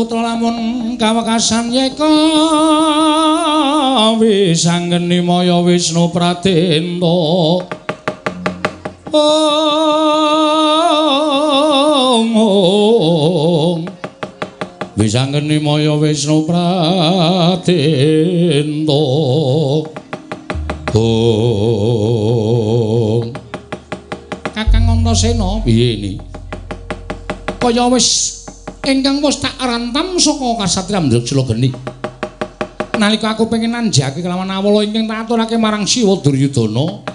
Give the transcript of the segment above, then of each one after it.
Putra lamun kawekasan yeka wis anggeni maya Wisnu Pratenta. Ong ong Wis anggeni maya Wisnu Pratenta. Ong Kakang Antasena piye ni? Kaya wis ingkang wis tak rantam saka kasatriyan Drajala Geni. Nalika aku pengen nanjake kelawan awala ingkang tak aturake marang Siwa Duryudana,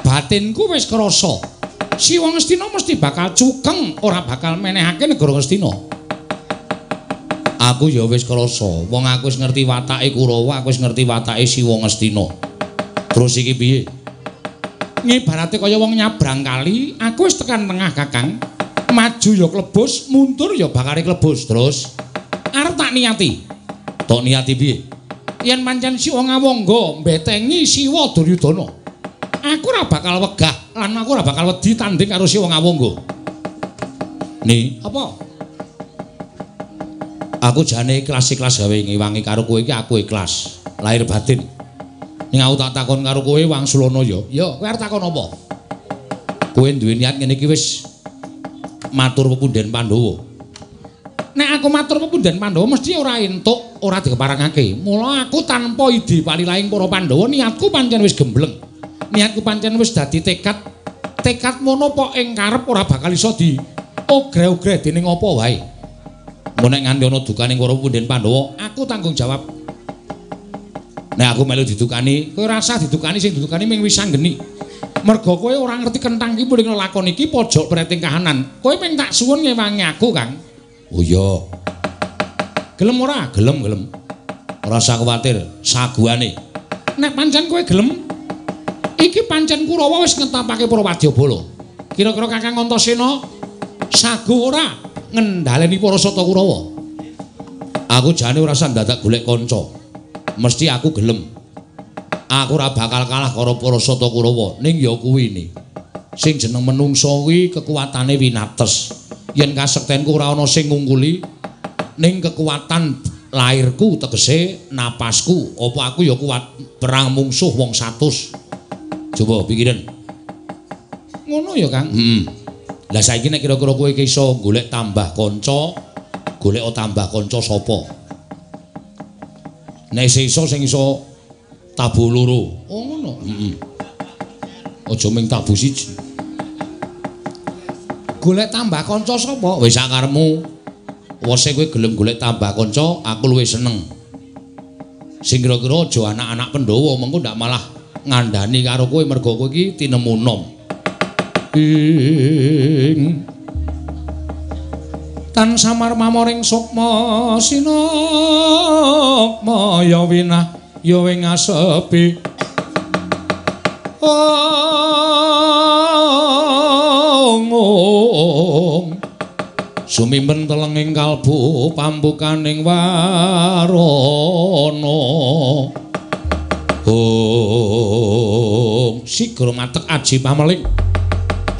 batinku wis krasa. Siwa Ngastina mesti bakal cukeng, ora bakal menehake negara Ngastina. Aku ya wis krasa, wong aku wis ngerti watake Kurawa, aku wis ngerti watake Siwa Ngastina. Terus iki piye? Ngibarate kaya wong nyabrang kali, aku wis tekan tengah Kakang. Maju ya klebus, mundur ya bakare klebus. Terus arep tak niati. Tok niati piye? Yen pancen Siwa Ngawangga mbetengi Siwa Duryudana, aku ora bakal wegah lan aku ora bakal wedi tanding karo Siwa Ngawangga. Ni, apa? Aku jane ikhlas-ikhlas gawe ngewangi karo kowe iki aku ikhlas. Lahir batin. Ning aku tak takon karo kowe Wangsulana ya. Ya, kowe arep takon apa? Kowe duwe niat ngene iki wis matur pepunden Pandhawa. Nek aku matur pepunden Pandhawa mesti ora entuk, ora dikeparangake. Mula aku tanpa idi palilaing para Pandhawa niatku pancen wis gembleng. Niatku pancen wis dadi tekad. Tekad mono po ing karep ora bakal iso di ogre-ogre dening apa wae. Mun nek nganti ana dukaning para pepunden Pandhawa, aku tanggung jawab. Nek aku melu didukani, kowe rasa didukani sing didukani ming wis Merga kowe ora ngerti kentang iki mung lakon iki pojok preting kahanan. Kowe mung tak suwun ngewangi aku, Kang. Oh iya. Gelem ora? Gelem, gelem. Ora usah kuwatir, saguane. Nek pancen kowe gelem, iki pancen Kurawa wis ngetapake para wadyabala. Kira-kira Kakang Antasena sagu ora ngendhaleni para sata Kurawa? Aku jane ora usah dadak golek kanca. Mesti aku gelem. Aku ora bakal kalah karo para sata Kurawa ning ya kuwi sing jeneng menungso kuwi kekuatane winates. Yen kasektenku ora ana sing ngungkuli ning kekuatan lahirku tegese napasku. Apa aku ya kuat perang mungsuh wong 100 coba pikirin ngono ya Kang. Heeh hmm. lah saiki nek kira-kira kowe iso golek tambah kanca golek tambah kanca sapa? Nek iso sing iso tabu loro. Oh ngono. Heeh. Aja ming tabu siji. Golek tambah kanca sapa? Wis sakaremu. Wose kowe gelem golek tambah kanca, aku luwih seneng. Sing kira-kira aja anak-anak Pandhawa mengko ndak malah ngandani karo kowe mergo kowe iki tinemu nom. Ing tan samar mamoring sukma sinok ya winah ya ing asepi ong sumimpen telenging kalbu pambukaning warana. Ong sigra matek aji pameling.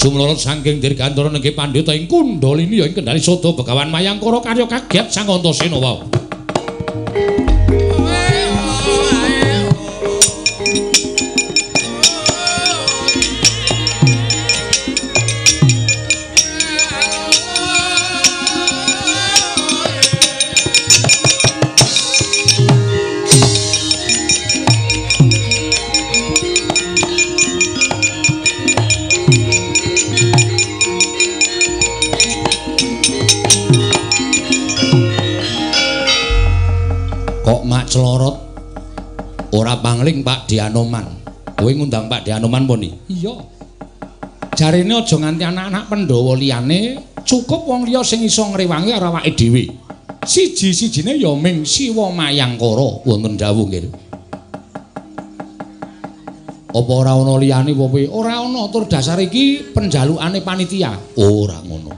Jumlorot sangking dirgantara nengke pandhita ing kundalini ya ing kendali sodo begawan mayangkara karya kaget sang antasena wau pangling Pak Dianoman. Kowe ngundang Pak Dianoman poni? Iya. Jarene aja nganti anak-anak Pandhawa liyane, cukup wong liya sing iso ngrewangi karo awake dhewe. Siji-sijine ya ming Siwa Mayangkara wonten dawuh nggih. Apa ora ana liyane apa Ora ana tur dasar iki penjalukane panitia. Ora ngono.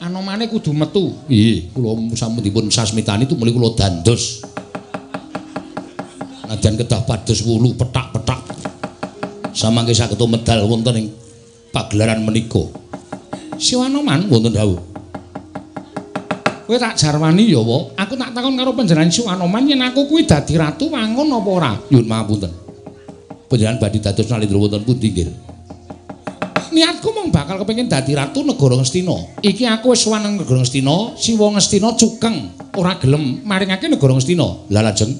anomane kudu metu. Nggih, kula sampun sasmitani itu mulih kula dandos. Nadyan kedah pados wulu petak-petak. Samangke saged medal wonten ing pagelaran menika. Siwa Anoman wonten dawuh. Kowe tak jarwani ya, Wa. Aku tak takon karo panjenengan Suwanoman yen aku kuwi dadi ratu wangun apa ora? Yun mapunten. Panjenengan badhe dados nalindra wonten pundi nggih? Niatku mung bakal kepengin dadi ratu negara Ngastina. Iki aku wis suwan nang negara Ngastina, Siwa Ngastina cukeng ora gelem maringake negara Ngastina. Lah lajeng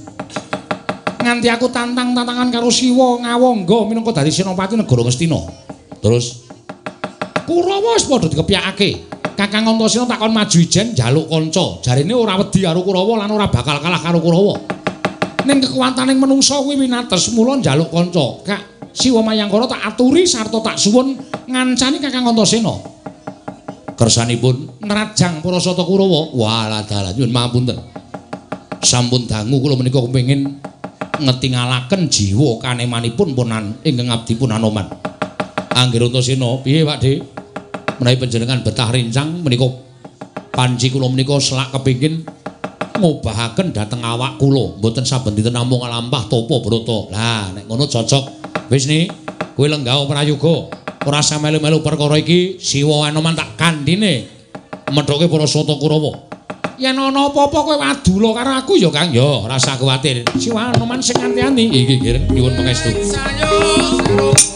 nganti aku tantang-tantangan karo Siwa ngawangga minangka dadi senopati negara Ngastina. Terus Kurawa wis padha dikepyakake. Kakang Antasena takon maju ijen njaluk kanca. Jarine ora wedi karo Kurawa lan ora bakal kalah karo Kurawa. Ning kekuwataning menungsa kuwi winates mula njaluk kanca. Kak Siwa Mayangkara tak aturi sarta tak suwun ngancani Kakang Antasena. Kersanipun nerajang para sata Kurawa. Walah dalan nyuwun mapunten. Sampun dangu kula menika kepengin ngetingalaken jiwa kanemanipun punan ingkang abdi pun Anoman. Angger Antasena, piye Pak Dik? menawi panjenengan betah rincang menika panji kula menika selak kepingin ngobahaken dhateng awak kula mboten saben dinten namung lampah topo broto lah nek ngono cocok wis ni kowe lenggah prayoga ora samelu-melu perkara iki siwa anoman tak kandhine medhoke para sata kurawa yen ana apa-apa kowe wadula karo aku ya Kang. Ya rasa kuwatir siwa anoman sing anti-anti iki nggih nyuwun pangestu dosane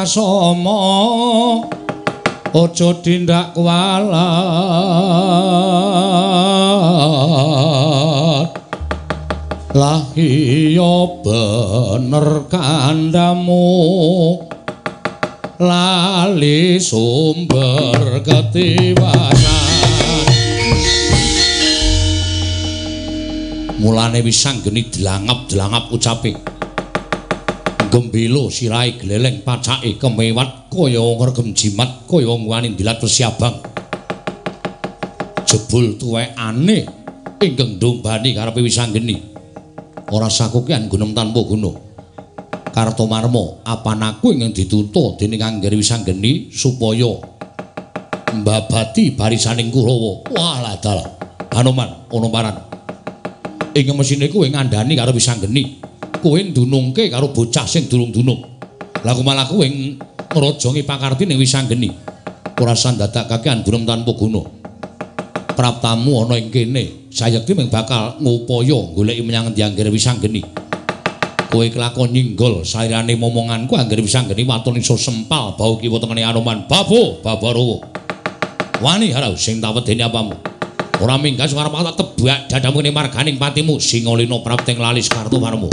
sasama aja tindak kualat lah iya bener kandamu lali sumber ketiwasan mulane wis sanggeni dilangap-dilangap ucape gembelo sirai gleleng pacake kemewat kaya ngregem jimat kaya ngwani dilat persiabang jebul tuwekane ingkang ndombani karepe wis sanggeni ora sakukean gunem tanpa guna karto marmo apanaku ingkang dituntut dening anggere wis sanggeni supaya mbabati barisaning kurawa. Walah dalah. Hanuman, Onomaran, ing mesine kuwi ngandani karo Wisanggeni. Kuwi ndunungke karo bocah sing durung-dunung. Lah malah kuwi ngrajangi pakarti ning Wisanggeni. Ora sandadakake andurem tanpa guna. Praptamu ana ing kene, sayekti mung bakal ngupaya goleki menyang endi anggere Wisanggeni. Kowe kelakon nyinggol sairane momonganku anggere Wisanggeni watun iso sempal bau kiwa tengene Anoman. Babo, babaro. Wani harau sing tawedene apamu? ora minggat suara tak tebak dadamu ini marganing patimu singolino prapteng lalis kartu marmu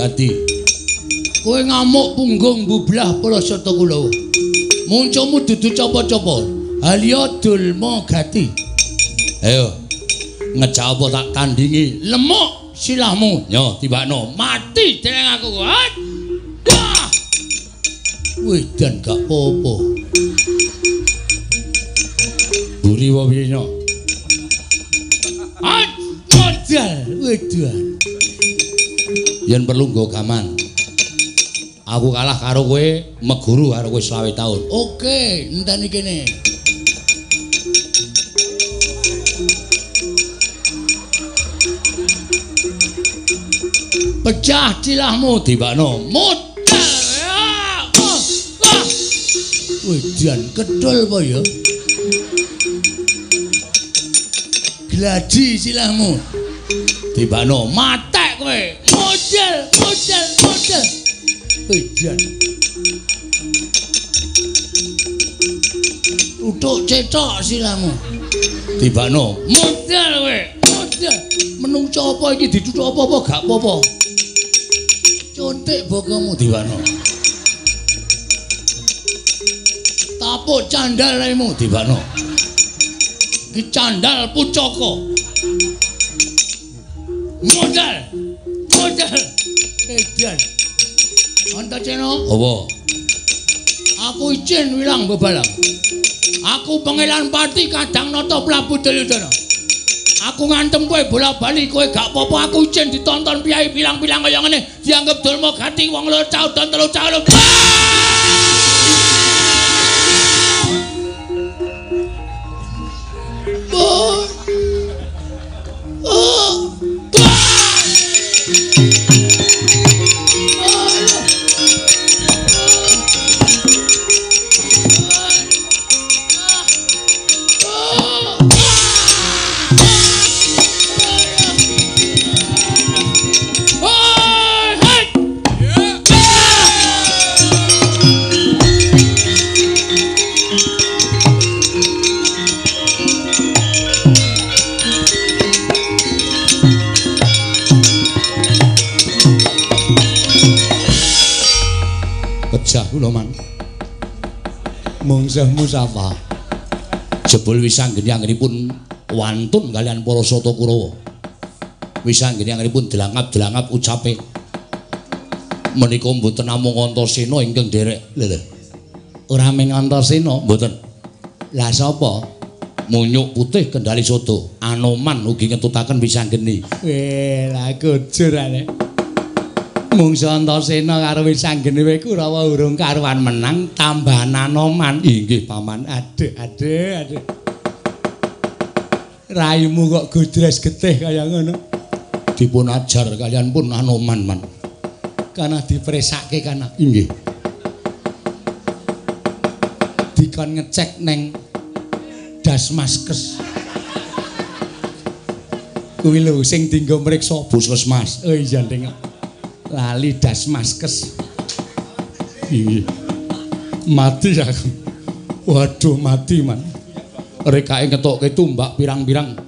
Gati. Kowe ngamuk punggung bublah prasata kula. Muncumu dudu capa-capa. Halya Durma Gati. Ayo. Ngejak apa tak tandingi lemuk silahmu. Yo tibakno mati dening aku. Wah. Wih dan gak apa-apa. Buri wae nyok. Yen perlu nggo gaman. Aku kalah karo kowe, meguru karo kowe 20 tahun. Oke, enteni kene. Pecah cilahmu tibakno. Modal ya. Oh, ah. Wedan kedol apa ya? Gladi cilahmu. Tibakno matek cetok silamu. Tibano, model we, model. Menungso apa iki ditutuk apa-apa gak apa-apa. Contek bokomu Tibano. Tapuk candal raimu Tibano. Ki candal pucoko. Modal. modal. Edan. Antacena. Apa? Aku izin wilang bebalang. Aku pengelan pati kadang nata Prabu Duryudana. Aku ngantem kowe bola-bali kowe gak apa-apa aku izin ditonton piyai bilang-bilang kaya ngene dianggap durma gati wong loro caud dan caud. Oh. Oh. Mungsah musafah jebul wisanggeni anggenipun wantun kalian para sata kurawa wisanggeni anggenipun delangap-delangap ucape menika mboten namung antasena ingkang derek lho Ora ming Antasena, mboten. Lah sapa? Munyuk putih kendali soto. Anoman ugi ngetutaken Wisanggeni. Eh, lah kujur ane. Mungsa Antasena karo Wisanggeni wae Kurawa urung karuan menang tambahan Anoman. Inggih, Paman. Aduh, aduh, aduh. Raimu kok gudres getih kaya ngono. Dipun ajar kalian pun Anoman, Man. Kana dipresake kana. Inggih. Dikon ngecek neng Dasmaskes. Kuwi lho sing dinggo mriksa Puskesmas. Oh iya, Ding. Lali Dasmaskes. Inggih. Mati aku. Waduh, mati, Man. Rekake ngetokke tumbak pirang-pirang.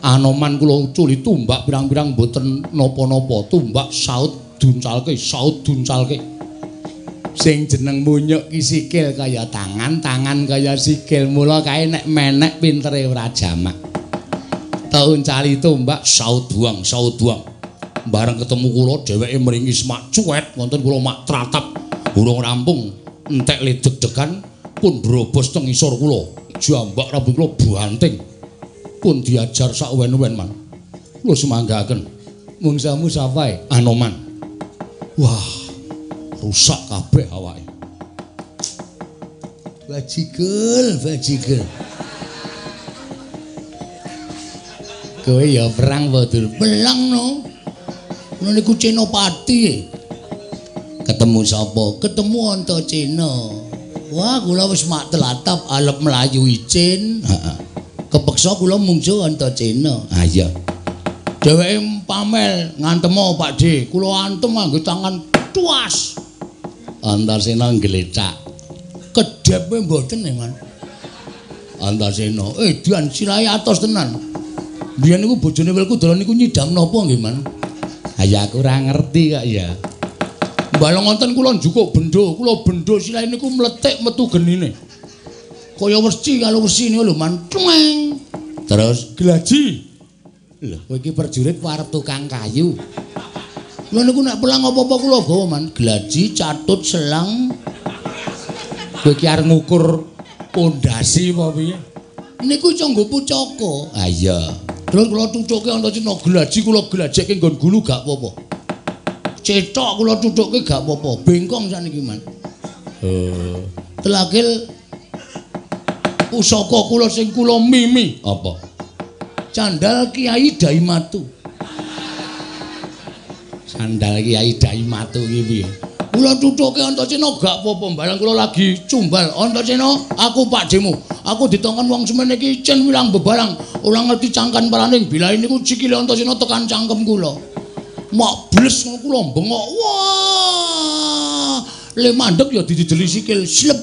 Anoman kula uculi tumbak pirang-pirang boten napa-napa. Tumbak saut duncalke, saut duncalke. Sing jeneng munyuk ki sikil kaya tangan, tangan kaya sikil. Mula kae nek menek pintere ora jamak. Taun cali tumbak saut buang, saut buang. Bareng ketemu kula dheweke mringis mak cuwet wonten kula mak tratap. Urung rampung entek ledeg-degan pun brobos teng isor kula. Jambak rambut kula banting. Pun diajar sak wen-wen man. Kula semanggaken. Mungsamu sapa e? Anoman. Wah, rusak kabeh awake. Bajigel, bajigel. Kowe ya perang wadur. Belang no. Ngono niku Cenopati. Ketemu sapa? Ketemu Antasena. Wah, kula wis mak telatap alep melayu icin. Heeh. Kepeksa kula mungsu Antasena. Ah iya. Dheweke pamel ngantemo Pak D. Kula antem nganggo tangan tuas. Antasena nglecak. Kedepe mboten e, Man. Antasena, eh dian silahe atos tenan. Biyen niku bojone Wilku dolan niku nyidam napa nggih, Man? Ha ya aku ora ngerti kok ya. Balong wonten kula njukuk bendho, kula bendho silahe niku mletik metu genine. Kaya wesi kalau wesi niku lho, Man. Cueng. Terus glaji. Lho, kowe iki prajurit warep tukang kayu. Lha niku nek pulang apa-apa kula gawa, Man. Glaji, catut, selang. Kowe iki arep ngukur pondasi apa piye? Niku nggo pucaka. Ah iya. Terus kula cucuke Antasena glaji kula glajeke nggon gulu gak apa-apa. Cetok kula cucuke gak apa-apa. Bengkong saniki, Man. Oh, Telakil pusaka kula sing kula mimi. apa? Candal Kiai Daimatu. Sandal Kiai Dai Matu iki piye? Kula cucuke Antasena gak apa-apa, barang kula lagi cumbal. Antasena, aku Pak Demu. Aku ditongkon wong semene iki icen wilang bebarang. Ora ngerti cangkan paraning bila niku sikile Antasena tekan cangkem kula. Mak bles ngono kula bengok. Wah! Le mandek ya didideli sikil slep.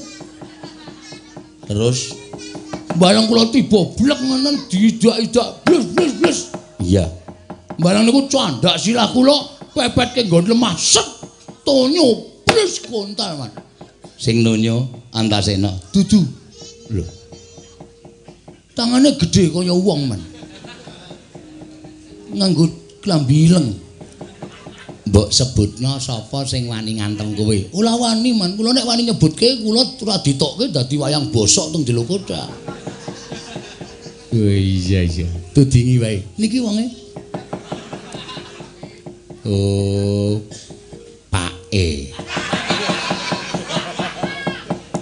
Terus Barang kula tiba blek ngono diidak-idak bles bles bles. iya. Barang niku candak silah kula pepetke nggon lemah set tonyo bles kontal man. Sing nunyo Antasena. Dudu Lho, tangane gede kaya wong man. Nganggo klambi ileng. mbok sebutno sapa sing wani ngantem kowe? Ora wani man, kula nek wani nyebutke kula ora ditokke dadi wayang bosok teng Jelo Koda. Oh iya iya. Tudingi wae. Niki wonge. Oh, E.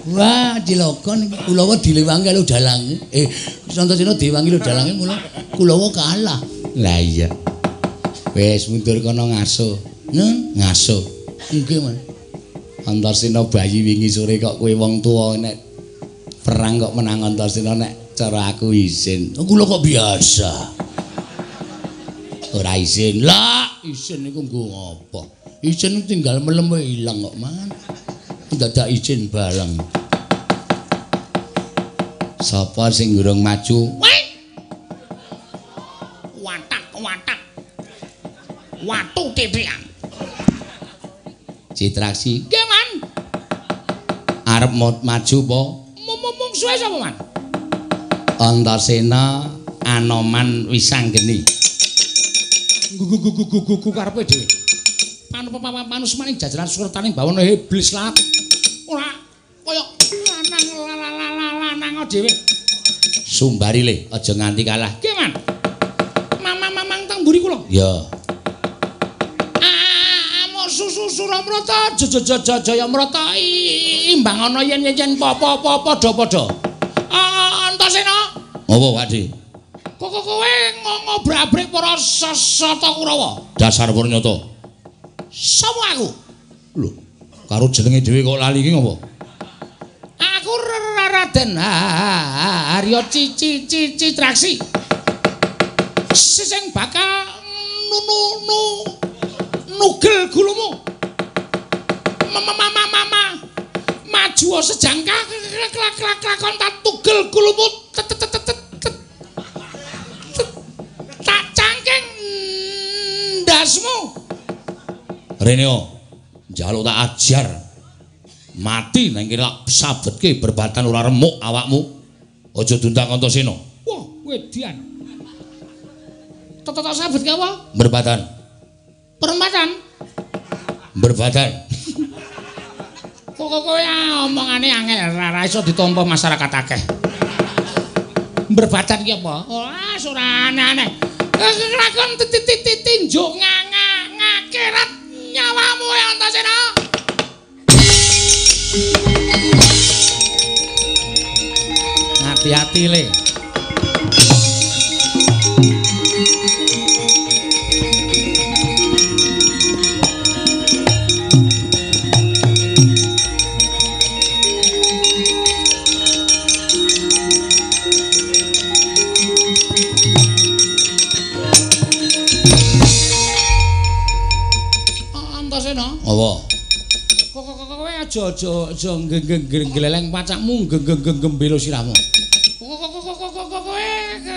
Wah, cilaka niki kula wae dilewangi karo dalange. Eh, Santasena diwangi karo dalange mula kula wae kalah. Lah iya. Wis mundur kono ngaso. Nun, Ngaso. nggih man. Antasena bayi wingi sore kok kowe wong tuwa nek perang kok menang Antasena nek cara aku izin. Kula kok biasa. Ora izin. Lah, isin niku nggo apa? Niku tinggal melem wae ilang kok, Man. Dadak izin bareng. Sapa sing durung maju? Watak, watak. Watu titian. Citraksi. Nggih, Man. Arep maju apa? Mung suwe sapa, Man? Antasena Anoman Wisanggeni. Gugu-gugu-gugu karepe dhewe. Panu manus maning jajaran surtaning bawana iblis lat. Ora awak dhewe. Sumbari le, aja nganti kalah. Ki, Man. Mamang-mamang teng mburi kula. Ya. Amo susu Suramrata jaya mrata imbang ana yen-yen apa-apa padha-padha. Antasena. Apa, Pakde? Kok kowe ngobrak-abrik para sasata Kurawa? Dasar Purnyata. Sapa aku? Lho, karo jenenge dhewe kok lali iki ngopo? Aku Raden Haryo Cici Cici Traksi. Sing bakal nunu nu nugel gulumu. Mama mama mama maju sejangka klak-klak-klakon tak tugel gulumu tak cangking ndasmu. Reneo, njaluk tak ajar. Mati nang tak sabetke berbatan ora remuk awakmu. Aja dundang Antasena. Wah, wedian. Toto sabet ke apa? Berbatan. Perempatan. Berbatan. Kok kowe omongane angel ora iso ditampa masyarakat akeh. Berbatan ki apa? Ora aneh-aneh. Lakon tinjuk nganga ngakerat nyawamu ya Antasena. Hati-hati le. Aja aja aja nggeleleng pacakmu genggeng belo sirahmu.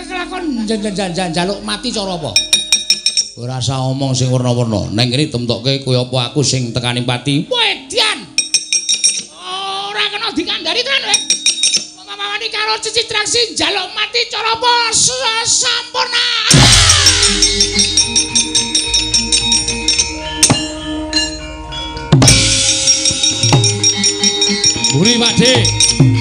Kelakon jaluk mati cara apa? Ora usah omong sing werna-werna. Neng kene temtokke kowe apa aku sing tekani pati. Wedian. Ora kena dikandani tenan kowe. Mamani karo cici traksi jaluk mati cara apa? Sampurna. Buri Pakde.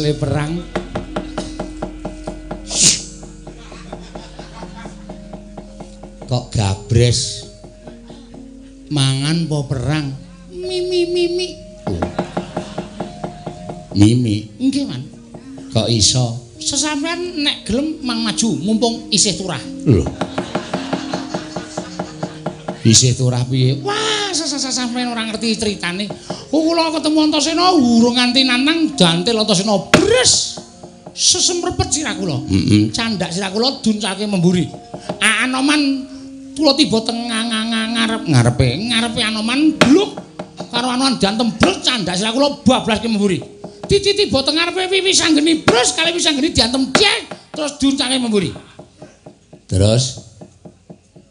Le perang? Kok gabres? Mangan po perang? Mimi mimi. Mimi, Nggih, Man. kok iso? Sesampean nek gelem mang maju mumpung isih turah. Lho. Isih turah piye? Wah, sesampean ora ngerti ceritane. Kula ketemu Antasena urung nganti nanang jantil Antasena bres. Sesemprepet sirah kula. Heeh. Candak sirah kula duncake memburi. Anoman kula tiba teng ngarep ngarepe ngarepe Anoman bluk karo Anoman dantem bluk candak sirah kula bablaske memburi. Titi tiba teng ngarepe wiwi sanggeni bres kali wiwi sanggeni diantem cek terus duncake memburi. Terus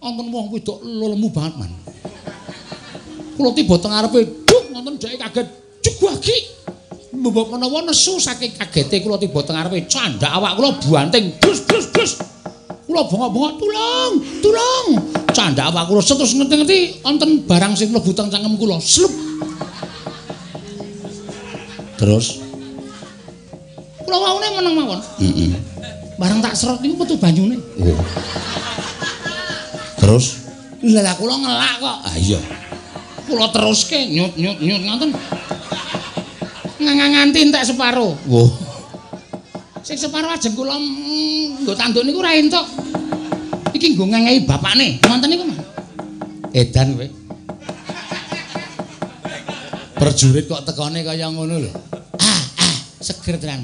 wonten wong wedok lelemu banget man. Kula tiba teng ngarepe duk wonten dhek kaget jugwagi. Mbok menawa nesu saking kagete kula tiba teng ngarepe candak awak kula buanting dus dus dus. Kula bengok-bengok tulung, tulung. Candak awak kula setus ngerti-ngerti wonten barang sing mlebu teng cangkem kula. Slup. terus Kula waune meneng mawon. heeh. Barang tak serot niku metu banyune. Oh. Terus Lah kula ngelak kok. ah iya. Kula teruske nyut nyut nyut ngoten. Nganti entek separo. Wah, Sing separo ajeng kula mm, nggo tanduk niku ra entuk. Iki nggo ngengehi bapakne. Wonten niku, Mas. edan kowe. Perjurit kok tekone kaya ngono lho. Ah, ah, seger tenan.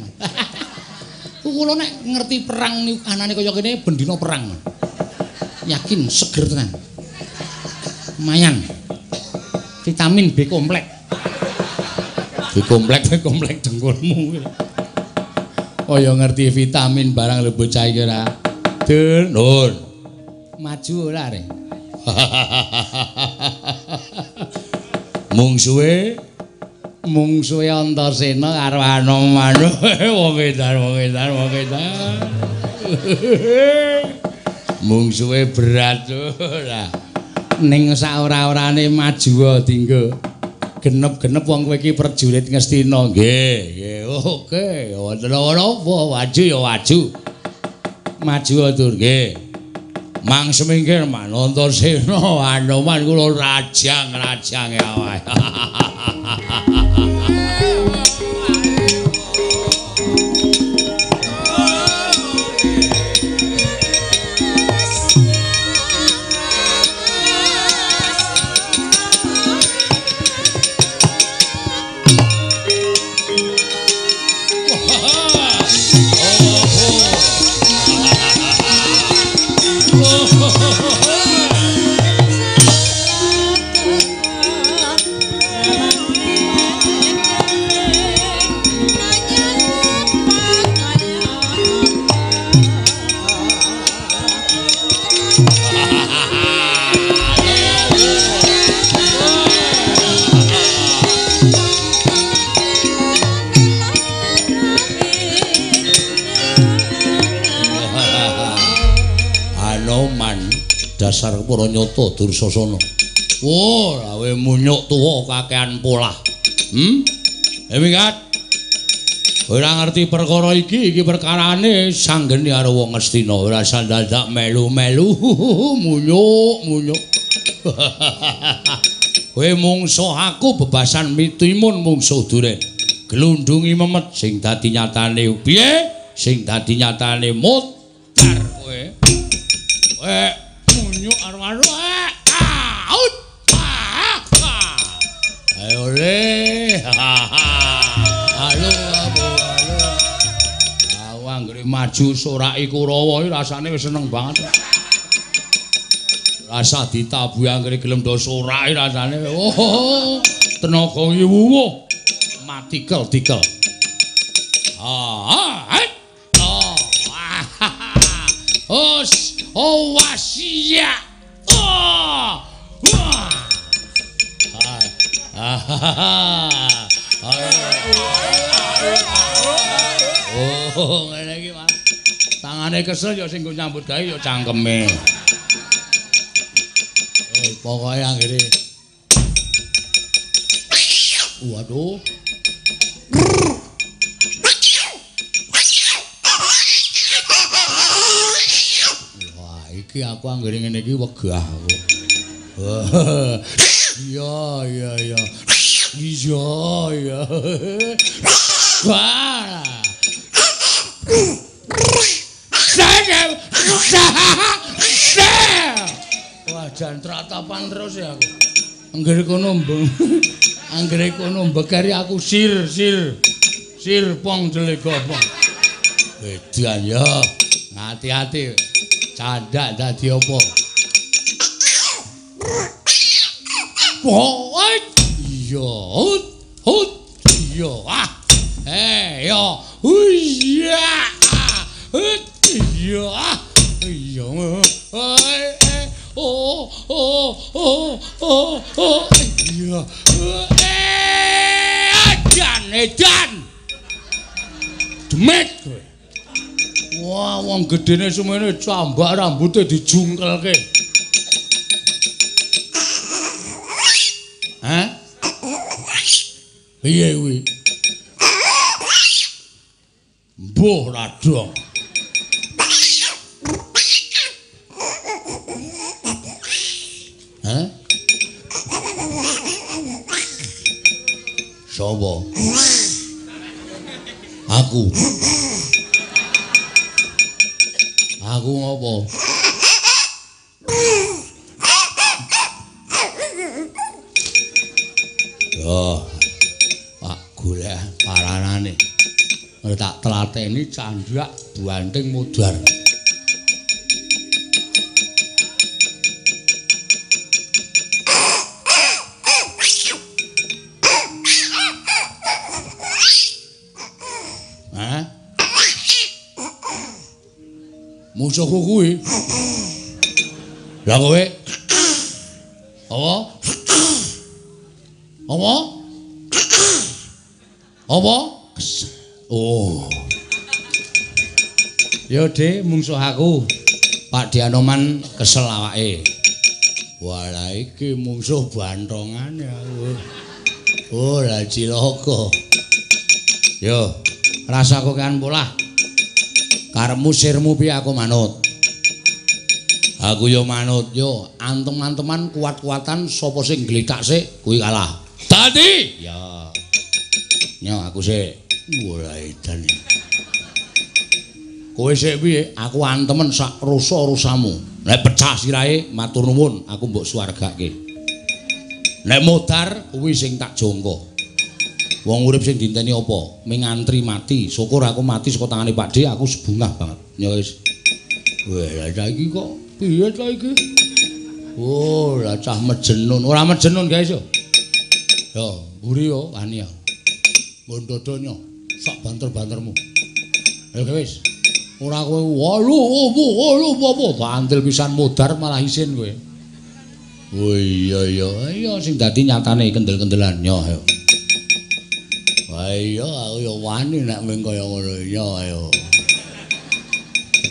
Kula nek ngerti perang niku anane kaya kene bendina perang. Yakin seger tenan. Lumayan. Vitamin B komplek. Di komplek komplek dengkulmu. Kaya ngerti vitamin barang lho bocah iki ora. Dul, nun. Maju ora re. Mungsuhe Mungsuhe Antasena karo Anoman. wong edan, wong edan, wong edan. Mungsuhe berat ora. Ning sak ora-orane maju dinggo. Genep-genep wong kowe iki prajurit Ngastina. Nggih, nggih. Oke, wonten apa? Waju ya waju. Maju atur nggih. Mang semingkir Manantasena Anoman kula rajang-rajang ya wae. dasar Puranyata Dursasana. Oh, lawe munyuk tuwa kakean polah. Hmm? Emikat. Ora ngerti perkara iki, iki perkarane sanggeni karo wong Ngastina, ora sandadak melu-melu munyuk, munyuk. Kowe mungsuh aku bebasan mitimun mungsuh duren. Glundungi memet sing dadi nyatane piye? Sing dadi nyatane mutar kowe. Kowe maju soraki Kurawa iki rasane wis seneng banget. Rasa ditabuhi anggere gelem do soraki rasane. Oh, tenaga iki wuwuh. Matikel-tikel. Eh. Oh, ah, ha, ha. Os, oh wasia. Oh, wah. Ah, ah, ah. Oh, ngene iki. Tangane kesel ya sing nggo nyambut gawe ya cangkeme. Eh, pokoke anggere. Waduh. Wah, iki aku anggere ngene iki wegah aku. Iya, iya, iya. Iya, iya. Wah. Wah, jan tratapan terus ya aku. Anggere kono mbeng. Anggere kono mbekari aku sir, sir. Sir pong jelega pong. Edan ya. Hati-hati. Candak dadi apa? Woi. Iya, hut. Iya, ah. Eh, ya. Iya. Hut. Iya. ah. Iya. Oi, eh. Oh, oh, oh, oh, oh. Iya. Eh, edan, edan. Demit kowe. Wah, wong gedene semene cambak rambutnya dijungkelke. Hah? Piye kuwi? Mbuh radong. Sopo? Aku. Aku ngopo? Yo. Pak golek paranane. Ngertak telateni candhak buanting mudhar. Musuhku kuwi. Lah kowe? Apa? Apa? Apa? Oh. Yo, De, mungsuh aku. Pak Dianoman kesel awake. Walah iki musuh bantongan ya. Oh, lah cilaka. Yo, rasaku kan polah. Karepmu sirmu piye aku manut. Aku yo manut yo antem-anteman kuat-kuatan sapa sing gletak sik kuwi kalah. Tadi. Ya. Nyo aku sik. Ora edan. Kowe sik piye? Aku antemen sak rusa-rusamu. Nek pecah sirahe matur nuwun aku mbok swargake. Nek modar kuwi sing tak jongko. Wong urip sing dinteni apa? Ming antri mati. Syukur aku mati saka tangane Pak D, aku sebungah banget. Ya wis. Wah, saiki kok piye ta iki? Oh, lah cah mejenun. Ora mejenun, guys yo. Yo, mburi yo wani yo. Mun dodonyo sak banter-bantermu. Ayo wis. Ora kowe walu opo walu opo bantil pisan modar malah isin kowe. Oh iya iya, iya sing dadi nyatane kendel-kendelan yo ayo. Iya aku yo wani nek mung kaya ngono yo ayo.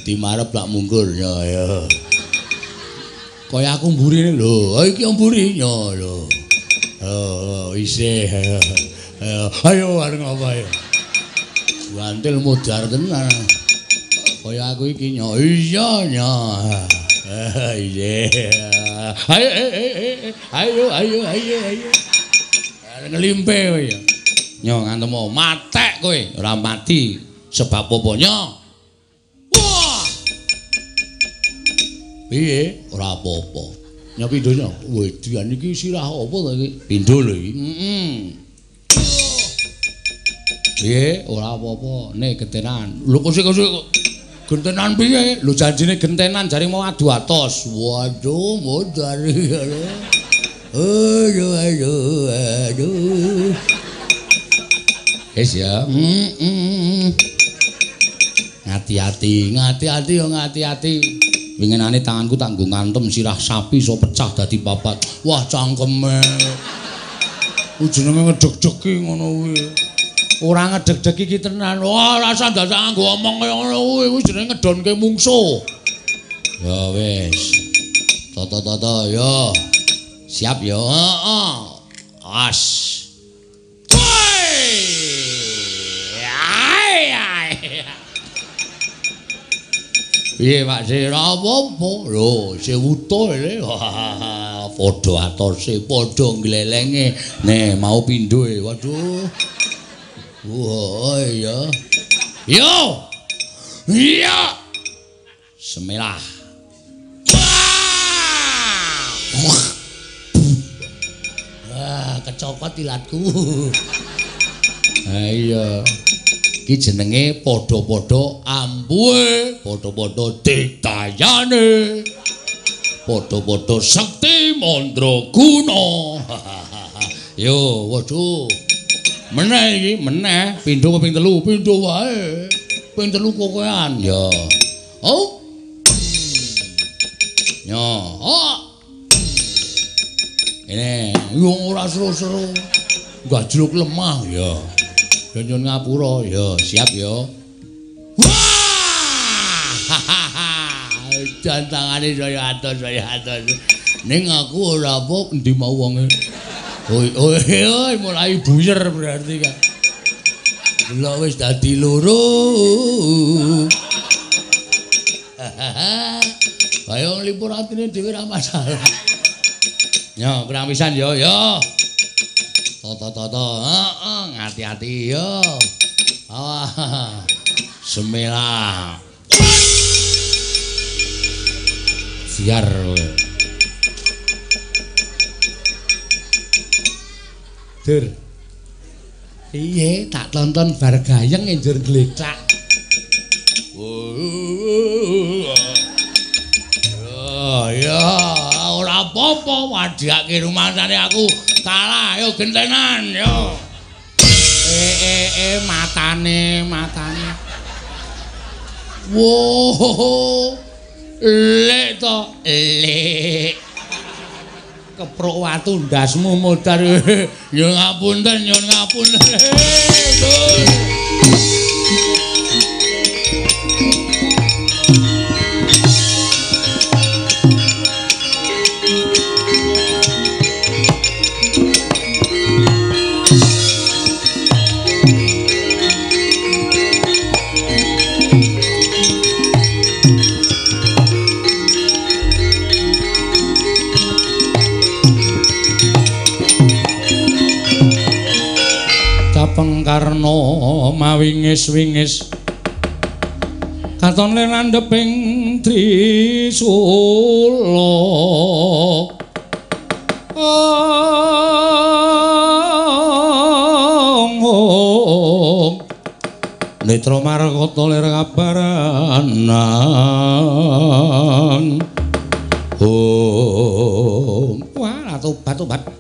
Di marep lak mungkur yo ayo. Kaya aku mburi lho, iki yo mburi yo lho. Oh, isih ayo. Ayo, ayo areng apa ayo. Bantil modar tenan. Kaya aku iki nyo. Iya nyo. Iya. Ayo ayo ayo ayo ayo. Ngelimpe kowe ya. Nyo ngantemu matek kowe ora mati sebab apa nyo? Wah. Piye? Ora apa-apa. Nyo pindho nyo. Wedian iki sirah apa to iki? Pindho lho iki. Heeh. Piye? Ora apa-apa. Nek gentenan. Lho kok sik gentenan piye? Lho janjine gentenan jare mau adu atos. Waduh, modar. Aduh, aduh, aduh. Wis ya. Ngati-ati, ngati-ati yo ngati-ati. Winginane tanganku tak ngantem sirah sapi iso pecah dadi papat. Wah, cangkeme. Ujunenge ngedeg-degi ngono kuwi. Ora ngedeg-degi iki tenan. Wah, rasa dadak nganggo omong kaya ngono kuwi, kuwi jenenge ngedonke mungsuh. Ya wis. Toto-toto yo. Siap yo. Heeh. As. Piye Pak Sir apa-apa? Lho, sewuto le. Padha atose, padha glelenge. Nih, mau pindho e. Waduh. Wah, iya. Yo. Iya. Semelah. Wah, kecokot ilatku. Ha iya. Iki jenenge padha-padha ambuhe, Padha-padha ditayane. padha-padha sekti mandraguna. Yo, waduh. Meneh iki, meneh. Pindho ping telu? Pindho wae. Ping telu kokoan. Ya. Oh. Ya. Oh. Ini Yo ora seru-seru. Gajluk lemah ya. Nyun ngapura ya, siap ya. Dan tangane saya atos, saya atos. Ning aku ora apa endi mau wonge. Oi, oi, oi, mulai buyer berarti kan. Lha wis dadi loro. Ayo libur atine dhewe ra masalah. Ya, kurang pisan ya, ya. Toto-toto, heeh, ngati-ati yo. Ah. Semela. Siar. Dur. Iye, tak tonton bar gayeng njur glecak. Oh, ya, apa-apa wadhake rumangsane aku kalah ayo gentenan yo. Eh eh eh matane, matane. Wo. Lek to, lek. Keprok watu ndasmu modar. Yo ngapunten, yo ngapunten. Dur. Karna mawingis-wingis. Katon lenandheping Trisula. Ong Netra markata lir kabaranan. Om. Wah, tobat-tobat.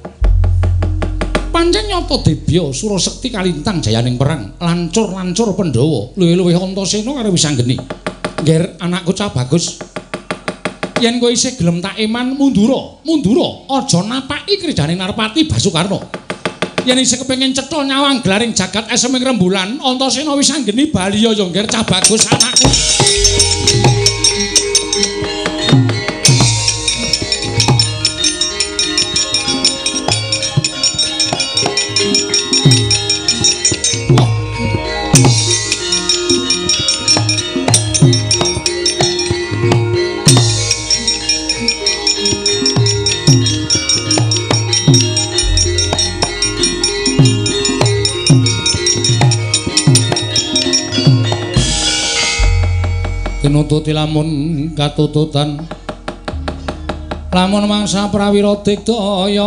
Pancen nyata Debya Surasekti kalintang jayaning perang, lancur-lancur Pandhawa, luwih-luwih Antasena karo Wisanggeni. Ngger anakku cah bagus. Yen kowe isih gelem tak eman mundura, mundura, aja napaki kridaning Narpati Basukarna. Yen isih kepengin cetha nyawang glaring jagat eseming rembulan, Antasena Wisanggeni baliya ya ngger cah bagus anakku. Tinututi lamun katututan. Lamun mangsa prawira digdaya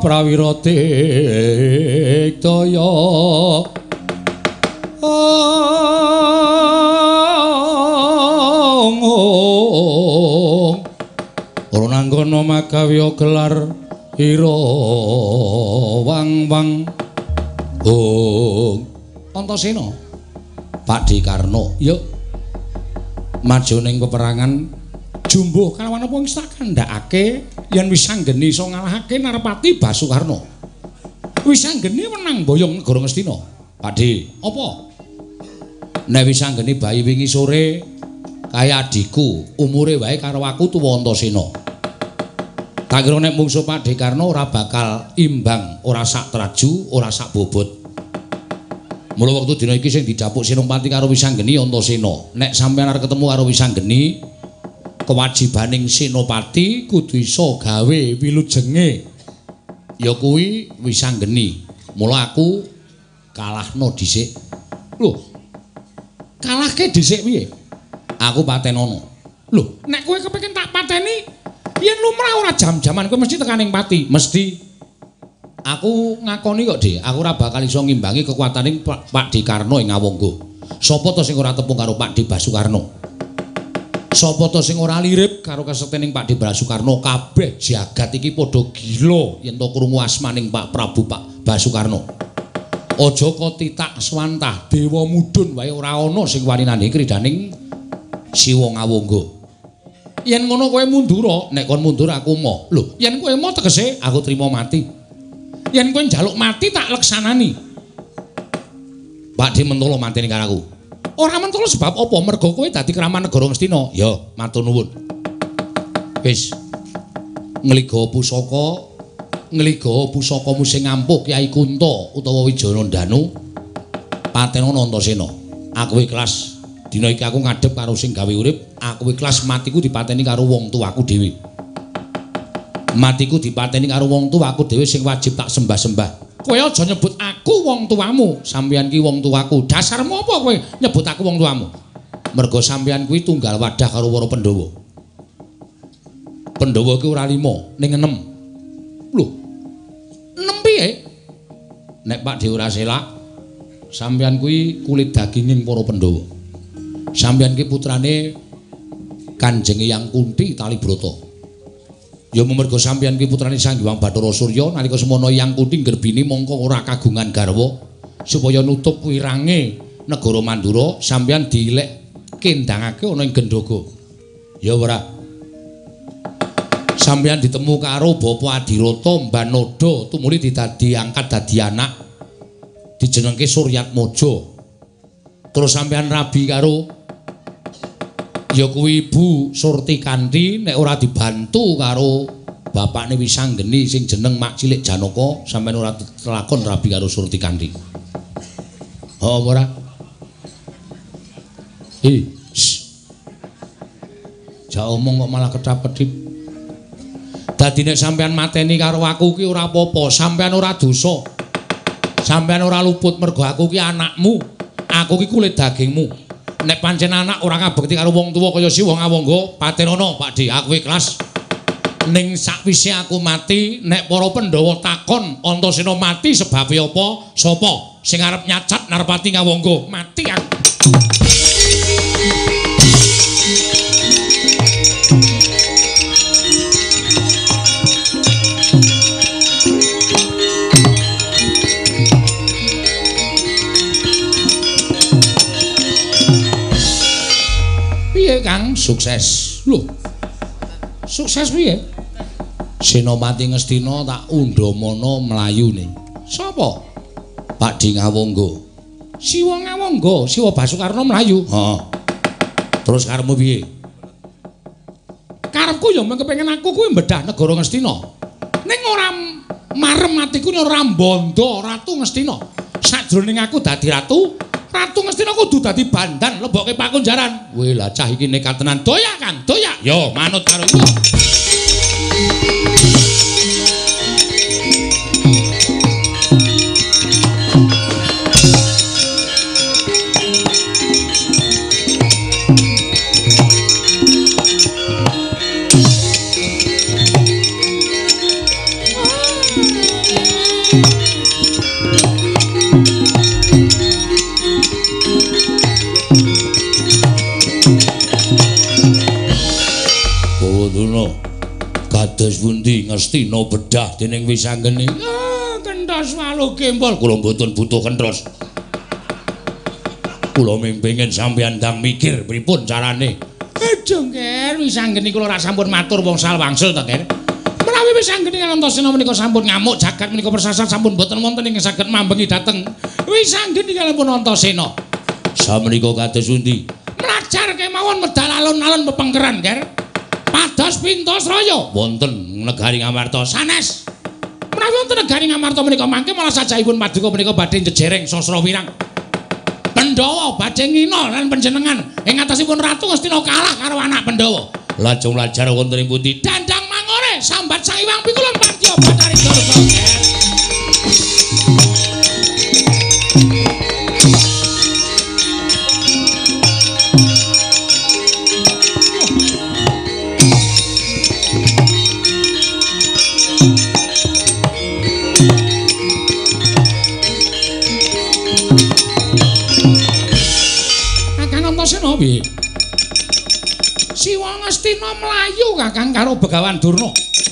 prawira digdaya ong ong. Ora nanggono magawiya gelar ira wang wang. Ong. Antasena Pak Dikarno. Yuk maju ning peperangan jumbuh kalawan apa wis tak kandhakake yen Wisanggeni iso ngalahake Narpati Basukarna. Wisanggeni menang boyong negara Ngastina. Pakde, apa? Nek Wisanggeni bayi wingi sore kaya adikku, umure wae karo aku tuwa Antasena. Tak kira nek mungsuh Pakde Karna ora bakal imbang, ora sak traju, ora sak bobot. Mula wektu dina iki sing didapuk Senopati karo Wisanggeni Antasena. Nek sampeyan arep ketemu karo Wisanggeni, kewajibaning Senopati kudu iso gawe wilujenge. Ya kuwi Wisanggeni. Mula aku kalahno dhisik. Lho. Kalahke dhisik piye? Aku patenono. Lho, nek kowe kepengin tak pateni, yen lumrah ora jam-jaman kowe mesti tekaning pati, mesti Aku ngakoni kok, Dik. Aku ora bakal iso ngimbangi kekuataning Pak, Dikarno ing Ngawangga. Sapa to sing ora tepung karo Pak Di Basukarno? Sapa to sing ora lirip karo kasetening Pak Di Basukarno? Kabeh jagat iki padha gila yen to krungu asmaning Pak Prabu Pak Basukarno. Aja kok titak swantah dewa mudhun wae ora ana sing wani nandhi kridaning Siwa Ngawangga. Yen ngono kowe mundura, nek kon mundur aku mo. Lho, yen kowe mo tegese aku trima mati. Yen kowe njaluk mati tak leksanani. Pak Di mentolo manteni karo aku. Ora mentolo sebab apa? Mergo kowe dadi kraman negara Ngastina. Ya, matur nuwun. Wis. Ngliga pusaka, ngliga pusakamu sing ampuh Kyai Kunto utawa Wijaya Danu. Patenana Antasena. Aku ikhlas. Dina iki aku ngadhep karo sing gawe urip, aku ikhlas matiku dipateni karo wong tuaku dhewe. Matiku dipateni karo wong tuaku dhewe sing wajib tak sembah-sembah. Kowe aja nyebut aku wong tuamu, sampeyan ki wong tuaku. Dasarmu apa kowe nyebut aku wong tuamu? Mergo sampeyan kuwi tunggal wadah karo para Pandhawa. Pandhawa ki ora lima, ning enem. Lho. Enem piye? Nek Pak Dewa ora selak, sampeyan kuwi kulit daginging para Pandhawa. Sampeyan ki putrane Kanjeng Yang Kunti Talibrata. Ya mergo sampeyan ki putrane Sang Hyang Bathara Surya nalika semono Yang Kunti gerbini mongko ora kagungan garwa supaya nutup wirange negara Mandura sampeyan dilek kendangake ana ing Gendhoga. Ya ora. Sampeyan ditemu karo Bapak Adirata Mbanoda tumuli didadi angkat dadi anak dijenengke Suryatmaja. Terus sampeyan rabi karo ya kuwi Ibu Surti Kanti nek ora dibantu karo bapakne Wisanggeni sing jeneng Mak Cilik Janaka sampeyan ora telakon rabi karo Surti Kanti. Oh ora? Eh, Ja omong kok malah kedap-kedip. Dadi nek sampeyan mateni karo aku ki ora apa-apa, sampeyan ora dosa. Sampeyan ora luput mergo aku ki anakmu. Aku ki kulit dagingmu. Nek pancen anak ora ngabekti karo wong tuwa kaya si wong awangga, patenono Pakde, aku ikhlas. Ning sakwise aku mati, nek para Pandhawa takon Antasena mati sebab apa? Sapa sing arep nyacat Narpati ngawangga? Mati aku. Sukses. Lho. Sukses piye? Senopati Ngastina tak undhamana mlayune. Sapa? Pak Di Ngawangga. Siwa Ngawangga, Siwa Basukarna mlayu. Heeh. Terus karepmu piye? Karepku ya mung kepengin aku kuwi mbedah negara Ngastina. Ning ora marem atiku ora mbondo Ratu Ngastina. Sajroning aku dadi ratu, Ratu Ngastina kudu dadi bandan lebokke pakunjaran. Weh lah cah iki nekat tenan. Doyak kan, doyak. Yo manut karo iku. Pundi Ngastina bedah dening Wisanggeni. Ah, kenthos waluh kempol kula mboten butuh kenthos. Kula ming-pengin sampeyan ndang mikir pripun carane. Aja, Nger, Wisanggeni kula ora sampun matur wong salwangsul to, Nger. Menawi Wisanggeni Antasena menika sampun ngamuk jagat menika persasat sampun boten wonten ing saged mambengi dhateng Wisanggeni kalempun Antasena. Samenika kados pundi? Mlajar kemawon medal alun-alun pepengkeran, Nger. Pados pintos raya wonten negari Ngamarta sanes. Menawi wonten negari Ngamarta menika mangke malah sajahipun paduka menika badhe jejereng sasra wirang. Pandhawa badhe ngina lan panjenengan ing atasipun Ratu Ngastina kalah karo anak Pandhawa. Lajeng lajar wonten ing pundi? Dandang mangore sambat Sang Hyang Pikulun Partya Batari Durga. Kakang Antasena piye? Siwa Ngastina mlayu Kakang karo Begawan Durna.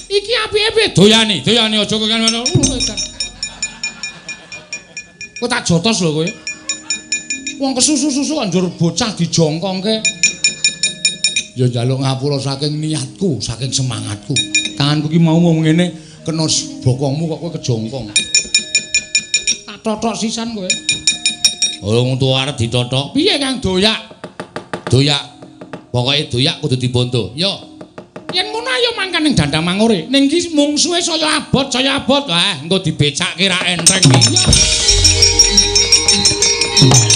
Iki apike piye doyane? Doyane aja kok ngono. Kok tak jotos lho kowe. Wong kesusu-susu anjur bocah dijongkongke. Ya njaluk ngapura saking niatku, saking semangatku. Tanganku ki mau ngomong ngene kena bokongmu kok kowe kejongkong. Tak totok sisan kowe. Wong tuwa arep ditotok. Piye Kang doyak? Doyak. Pokoke doyak kudu dibonto. Yo. Yen ngono ayo mangkan ning dandang mangore. Ning iki mungsuhe saya abot, saya abot. Wah, engko dibecakke ra enteng. Yo.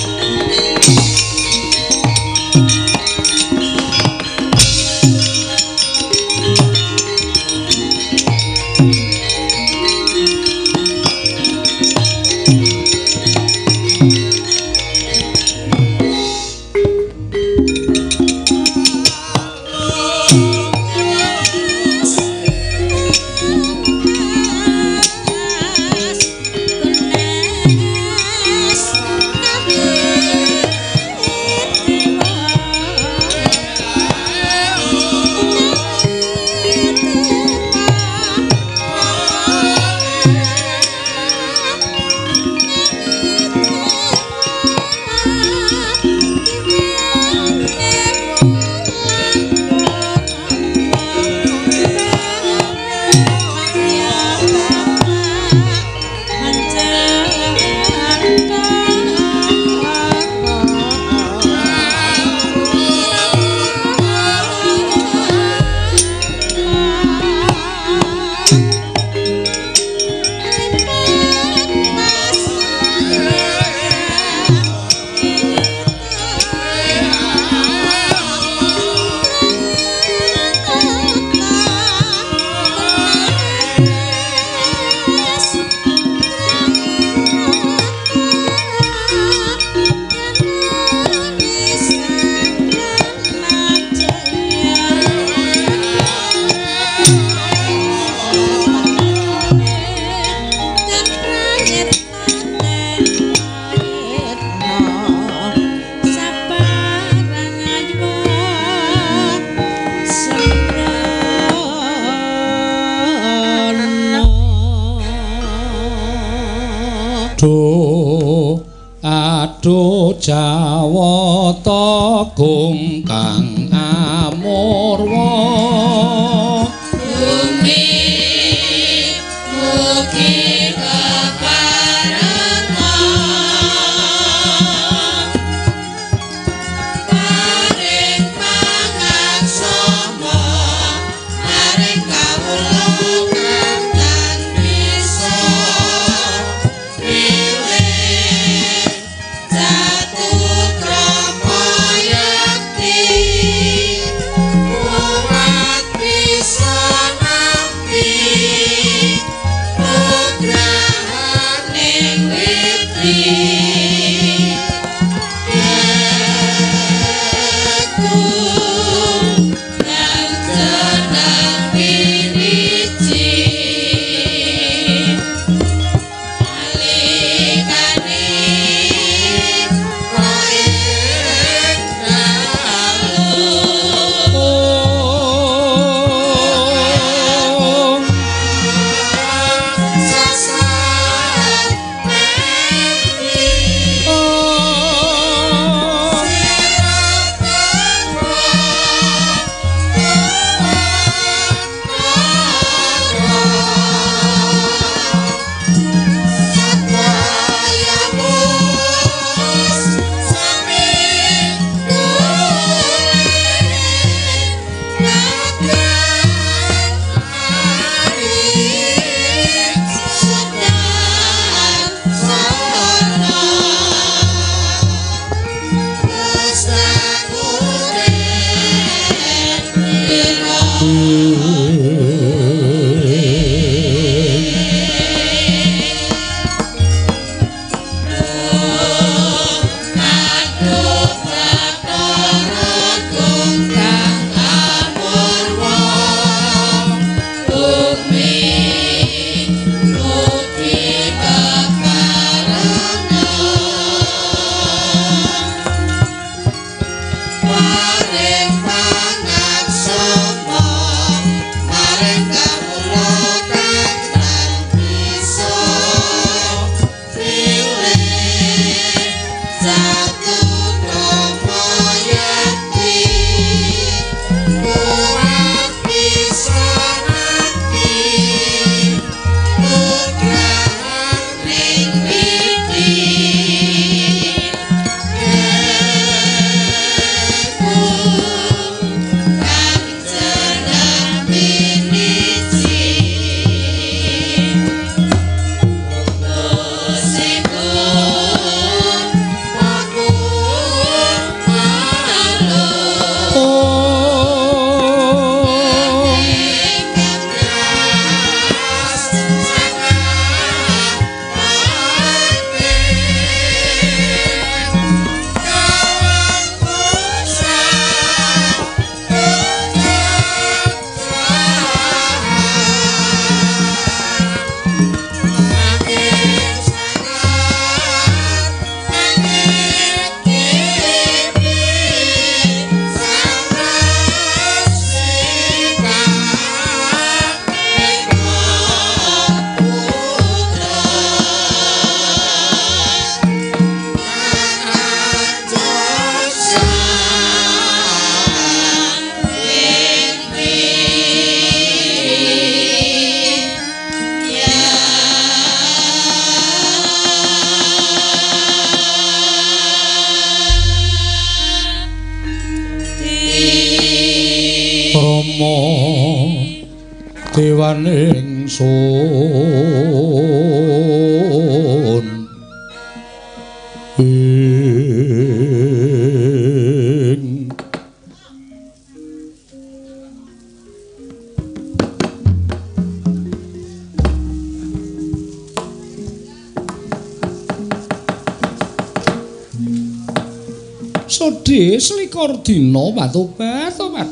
Dina patobat tobat.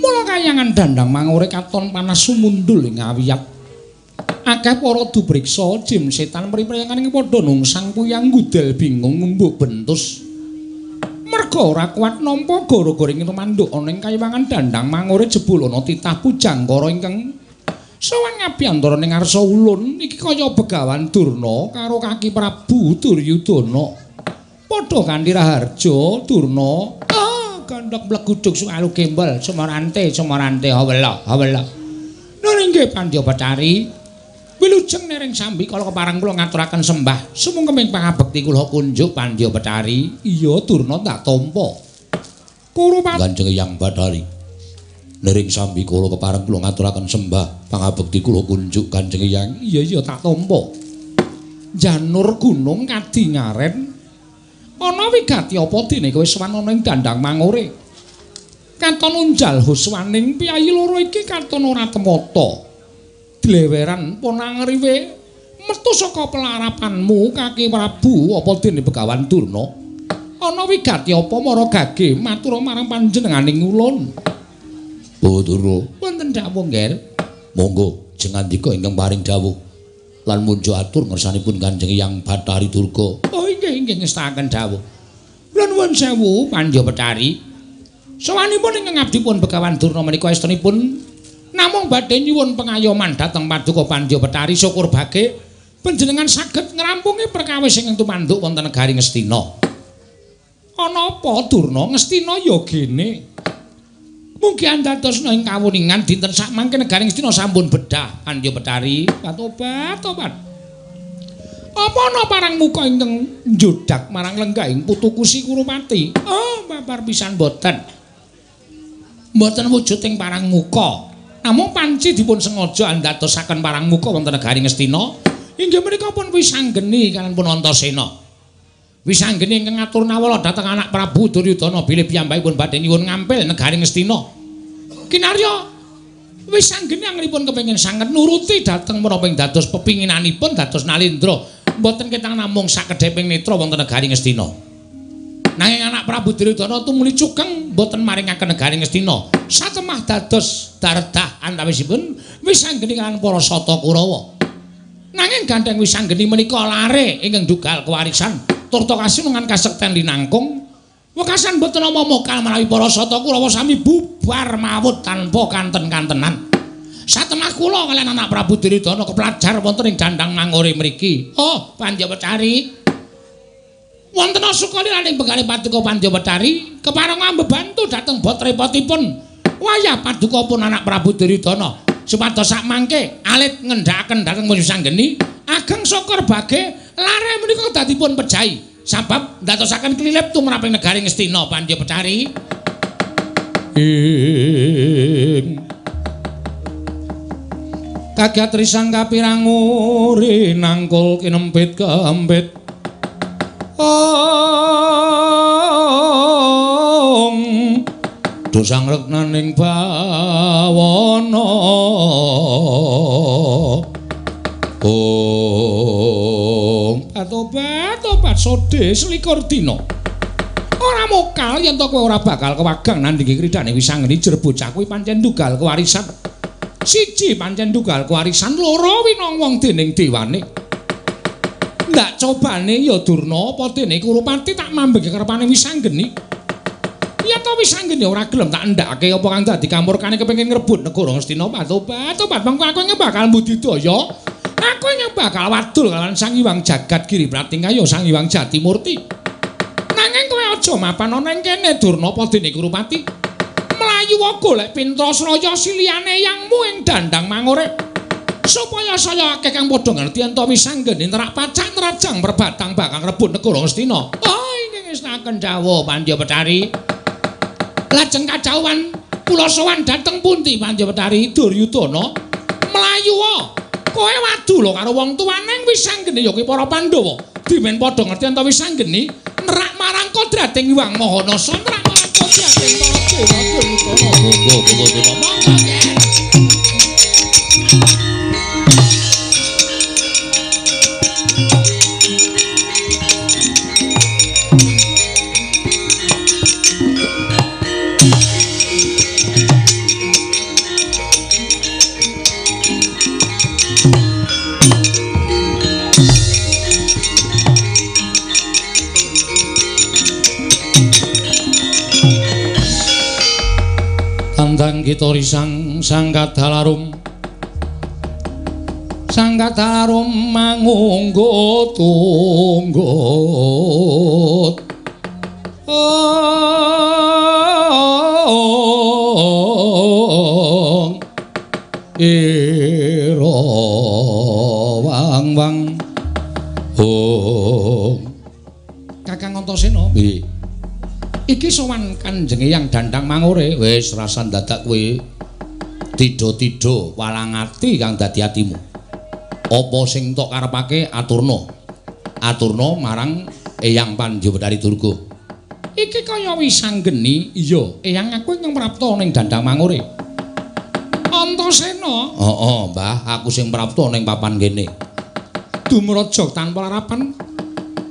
Mula kayangan dandang mangure katon panas sumundul ing awiyat. Akeh para dubriksa jim setan mripriyangan ing padha nungsang puyang gudel bingung ngembuk bentus. Merga ora kuat nampa gara-gara ing manduk ana ing kayangan dandang mangure jebul ana titah pujangkara ingkang Sawan ngapi antara ning ngarsa ulun iki kaya begawan Durna karo kaki Prabu Duryudana. Padha kanthi raharja Durna. Ah, kandhak mleguduk sualu gembel semarante semarante hawela hawela. Inggih Pandya Betari. Wilujeng nering sambi kala keparang kula ngaturaken sembah. Sumungkeming pangabekti kula kunjuk Pandya Betari. Iya Durna tak tampa. Kurupati Kanjeng Yang Bathari. Nering sambi kula kepareng kula ngaturaken sembah pangabekti kula kunjuk Kanjeng Yang. Iya iya tak tampa. Janur gunung kadi ngaren. Ana wigati apa dene kowe swanana ing dandang mangore? Katon unjal huswaning piyayi loro iki katon ora temata. Dleweran ponang riwe metu saka pelarapanmu Kaki Prabu apa dene Begawan Durna? Ana wigati apa mara gage matur marang panjenenganing ulun? Oh Durna, Wonten dawuh nggih. monggo jengandika ingkang paring dawuh. Lan munjuk atur ngersanipun Kanjeng Yang Bathari Durga. Oh inggih inggih ngestaken dawuh. Kula nuwun sewu Pandya Betari. Sawanipun ingkang abdipun Begawan Durna menika estunipun namung badhe nyuwun pengayoman dhateng Paduka Pandya Betari syukur bage panjenengan saged ngrampungi perkawis ingkang tumanduk wonten negari. Ana apa Durna Ngastina ya gene. Mugi andadosna ing kawuningan dinten sak mangke negari Ngastina sampun bedah Pandya Betari. Tobat tobat. Apa ana parang muka ingkang njodak marang lenggahing putuku si Kurupati? Oh, babar pisan boten. Mboten wujud ing parang muka. Namung panci dipun sengaja andadosaken parang muka wonten negari Ngastina. Inggih menika pun wisanggeni kalian pun Antasena. Wisanggeni ingkang ngatur nawala dhateng anak Prabu Duryudana bilih piyambakipun badhe nyuwun ngampil negari Ngastina. Kinarya wisanggeni anglipun kepengin sanget nuruti dhateng menapa ing dados pepinginanipun dados Nalindra. Mboten ketang namung sakedheping netra wonten negari Ngastina. Nanging anak Prabu Duryudana tumuli cugeng mboten maringaken negari Ngastina. Satemah dados dardah antawisipun wisanggeni kaliyan para sata Kurawa. Nanging gandeng wisanggeni menika lare ingkang dugal kewarisan turta kasinungan kasekten linangkung. Wekasan mboten nama mokal menawi para sata Kurawa sami bubar mawut tanpa kanten-kantenan. Satemah kula kaliyan anak Prabu Duryudana kepelajar wonten ing dandang mangore mriki. Oh, Panjawetari. Wonten sukali lan ing bekale paduka Panjawetari kepareng mbebantu dhateng bot repotipun wayah paduka pun anak Prabu Duryudana. Supados sak mangke alit ngendhakaken dhateng Musanggeni ageng syukur bage lare menika kedadipun pejahi. Sabab ndadosaken klilip tumraping negari Ngastina Panjawetari. Ing. Kagat risang kapirang uri nangkul kinempit kempit. Ong. Dosang reknaning bawana. Ong patobat tobat sode selikur dina ora mokal yen to kowe ora bakal kewagang nandingi kridane wisanggeni jer bocah kuwi pancen dugal kewarisan siji pancen dugal kewarisan loro winong wong dening dewane ndak cobane ya durna apa dene kurupati tak mambege kerepane wisanggeni ya to wisanggeni ora gelem tak ndake apa kang dadi kamurkane kepengin ngrebut negara Ngastina patobat tobat mengko aku bakal budidaya aku nyembah bakal wadul kalawan Sang Hyang Jagat Giri Pratingaya Sang Hyang Jatimurti nanging kowe aja mapan ana ing kene durna dene kurupati mlayu wae golek pintra sraya siliyane yangmu ing dandang mangore supaya saya akeh kang padha ngerti ento wisanggeni nerak pacak nerajang perbatang bakal rebut negara Ngastina. Oh, ini ngesnaken dawuh Pandya Betari. Lajeng kajauhan kula sowan dhateng pundi Pandya Betari Duryudana? Mlayu wae. Kowe wadu lho karo wong tuwane wisanggeni ya kuwi para Pandhawa. Dimen padha ngerti ento wisanggeni nerak marang kodrating Hyang Mahanasa nerak marang kodrating para dewa Duryudana. Monggo kumudina Monggo nggih. Kita risang sangkat dalarum Sangkat dalarum mangunggut tunggut ira wang wang. Hong Kakang Antasena. Piye? Iki sowan Kanjeng Eyang Dandang Mangure Wis rasa dadak kowe tido-tido walang ati kang dadi atimu. Apa sing tok karepake aturna. Aturna marang Eyang Panjabedari Durga. iki kaya wisanggeni Iya. Eyang aku ingkang prapta ning Dandang Mangure Antasena Heeh, Mbah, aku sing prapta ning papan kene. dumraja tanpa larapan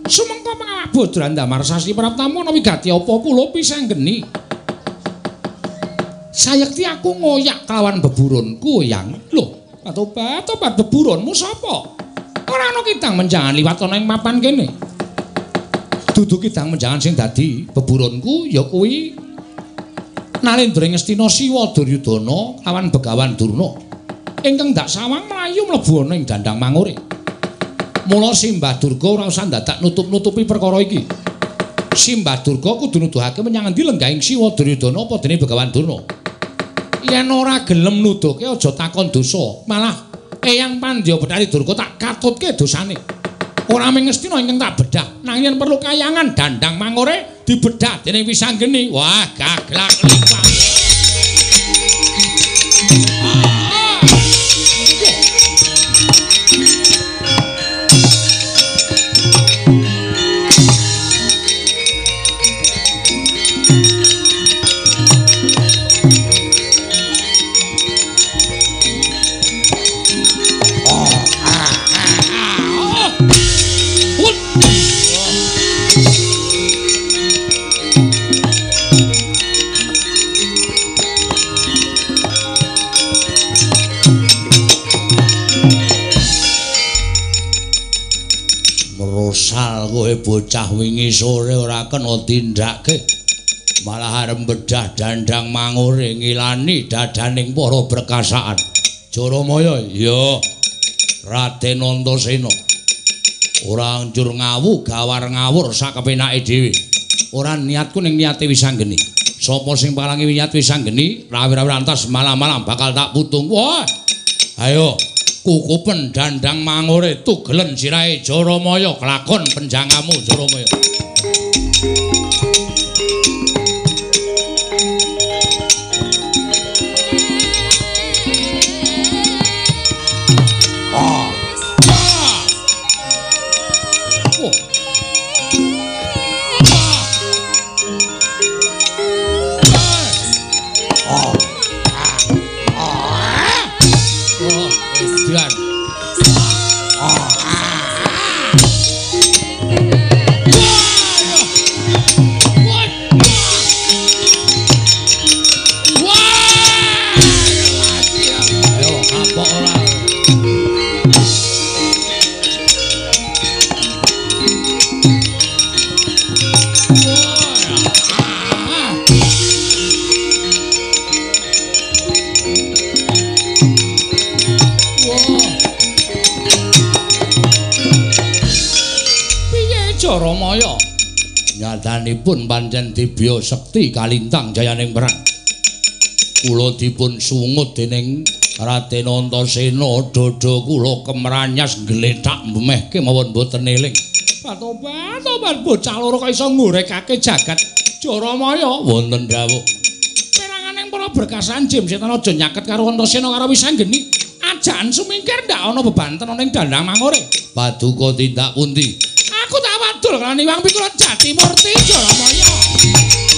sumengko pangawak bodran damar sasi praptamu ana wigati apa kula pisanggeni sayekti aku ngoyak kelawan beburonku yang? Lho tobat tobat beburonmu sapa? Ora ana kidang menjangan liwat ana ing mapan kene. Dudu kidang menjangan sing dadi beburonku ya kuwi Nalendra Ngastina Siwa Duryudana lawan Begawan Durna. Ingkang dak sawang mlayu mlebu ana ing dandang mangure Mula Simbah Durga ora usah dadak nutup-nutupi perkara iki. Simbah Durga kudu nuduhake menyang endi lenggahing Siwa Duryudana apa dene Begawan Durna. Yen ora gelem nuduhke aja takon dosa, malah Eyang Pandya Betari Durga tak katutke dosane. Ora mung Ngastina ingkang tak bedah, nanging yen perlu kayangan dandang mangore dibedah dening Wisanggeni. Wah, gaglak limpah. Bocah wingi sore ora kena tindakke. Malah arep bedah dandang mangure ngilani dadaning para berkasaan. Jaramaya, iya. Raden Antasena. Ora njur ngawu gawar ngawur sakepenake dhewe. Ora niatku ning niate Wisanggeni. Sapa sing palangi niat Wisanggeni, rawi-rawi lantas malam-malam bakal tak putung. Wah. Ayo, kukupen dandang mangure tugelen sirahe Jaramaya kelakon penjangamu Jaramaya. Nyadanipun pancen dibya sekti kalintang jayaning perang. Kula dipun sungut dening Raden Antasena dada kula kemranyas gletak mbemehke mawon boten eling. Patobat, tobat bocah loro kok iso ngurekake jagat Jaramaya. Wonten dawuh. Peranganing para berkasan Jim setan aja nyaket karo Antasena karo Wisanggeni. Ajan sumingkir ndak ana bebanten ning dandang mangure. Paduka tindak pundi? Wadul kan Iwang Pikul Jati Murti Jaramaya.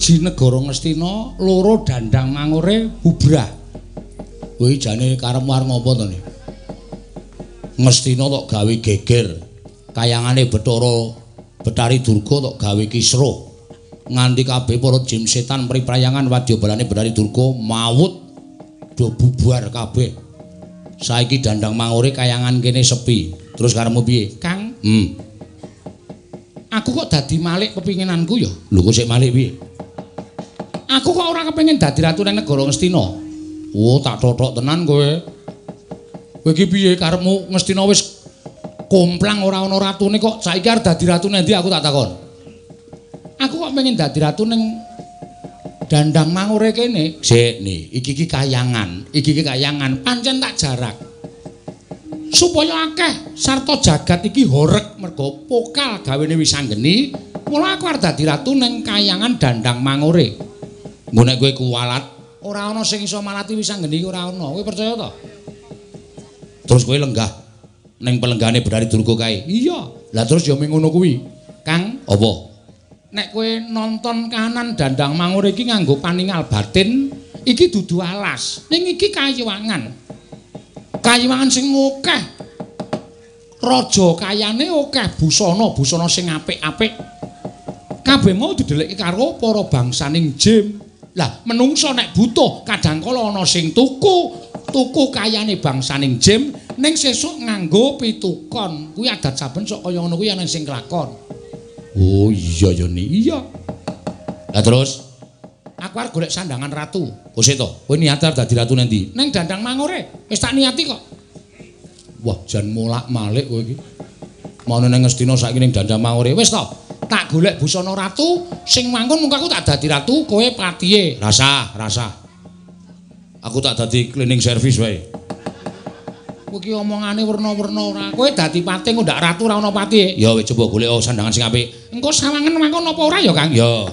Siji negara Ngastina, loro dandang mangure bubrah. Kowe jane karepmu arep ngopo to, Nek? Ngastina tok gawe geger. Kayangane Bathara Betari Durga tok gawe kisruh. Nganti kabeh para jin setan priprayangan wadya balane Betari Durga mawut do bubar kabeh. Saiki dandang mangure kayangan kene sepi. Terus karemu piye? Kang, Hmm. aku kok dadi malik kepinginanku ya. Lho kok sik malik piye? Aku kok ora kepengin dadi ratu ning negara Ngastina. Oh, tak totok tenan kowe. Kowe iki piye karepmu Ngastina wis komplang ora ana ratune kok saiki arep dadi ratu nendi aku tak takon. Aku kok pengen dadi ratu ning dandang mangure kene. Sik nih, iki iki kayangan, iki iki kayangan. pancen tak jarak supaya akeh sarta jagat iki horeg mergo pokal gawene wis anggeni mula aku arep dadi ratu ning kayangan dandang mangure Mbok nek kowe kuwalat, ora ana sing iso malati wis anggeni ora ana. Kowe percaya to? Terus kowe lenggah ning pelenggane Betari Durga kae. iya. Lah terus ya ngono kuwi. kang? Apa? nek kowe nonton kahanan dandang mangure iki nganggo paningal batin iki dudu alas. Ning iki kayiwangan. Kayiwangan sing akeh raja kayane akeh busana busana sing apik-apik. Kabeh mau didheleki karo para bangsaning jim lah menungso nek butuh kadang kala ana sing tuku tuku kayane bangsaning jim ning sesuk nganggo pitukon kuwi adat saben sok kaya ngono kuwi ana sing kelakon Oh iya ya ni. iya Lah terus Aku arep golek sandangan ratu. kok sik to? Kowe niat arep dadi ratu nanti? Ning dandang mangure, wis tak niati kok. Wah, jan molak-malik kowe iki. Mau nang Ngastina saiki ning dandang mangure. Wis to, tak golek busana ratu sing mangkon mung aku tak dadi ratu, kowe patihe. Rasa, rasa. Aku tak dadi cleaning service wae. Kowe iki omongane werna-werna ora. Kowe dadi pati kok ndak ratu ora ana patihe. Ya wis coba golek oh, sandangan sing apik. Engko sawangen mangkon apa ora ya, Kang? Ya.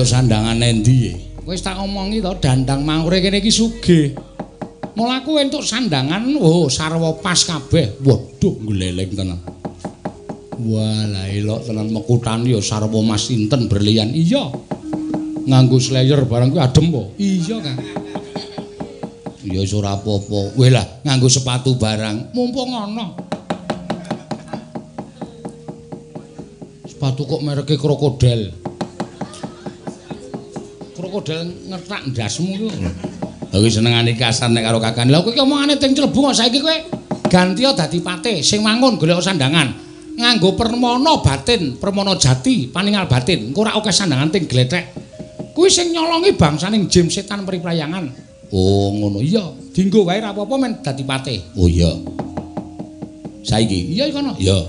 Entuk sandangan endi? Wis tak omongi to, dandang mangure kene iki sugih. Mula aku entuk sandangan, oh sarwa pas kabeh. Waduh, gleleng tenan. Walah elok tenan mekutan ya sarwa mas sinten berlian. Iya. Nganggo slayer barang kuwi adem po. Iya, Kang. Ya wis ora apa-apa. Weh lah, nganggo sepatu barang. Mumpung ana. Sepatu kok mereke krokodil. Krokodil ngetak ndasmu ku. Aku senengane kasar nek karo kakane. Lah iki omongane ting clebu kok saiki kowe ganti dadi pate sing mangun golek sandangan. Nganggo permana batin, permana jati, paningal batin. Engko ora akeh sandangan ting glethek. Kuwi sing nyolongi bangsaning jim setan priprayangan. Oh, ngono. Iya, dinggo wae ora apa-apa men dadi pate. Oh iya. Saiki. Iya kono. Ya.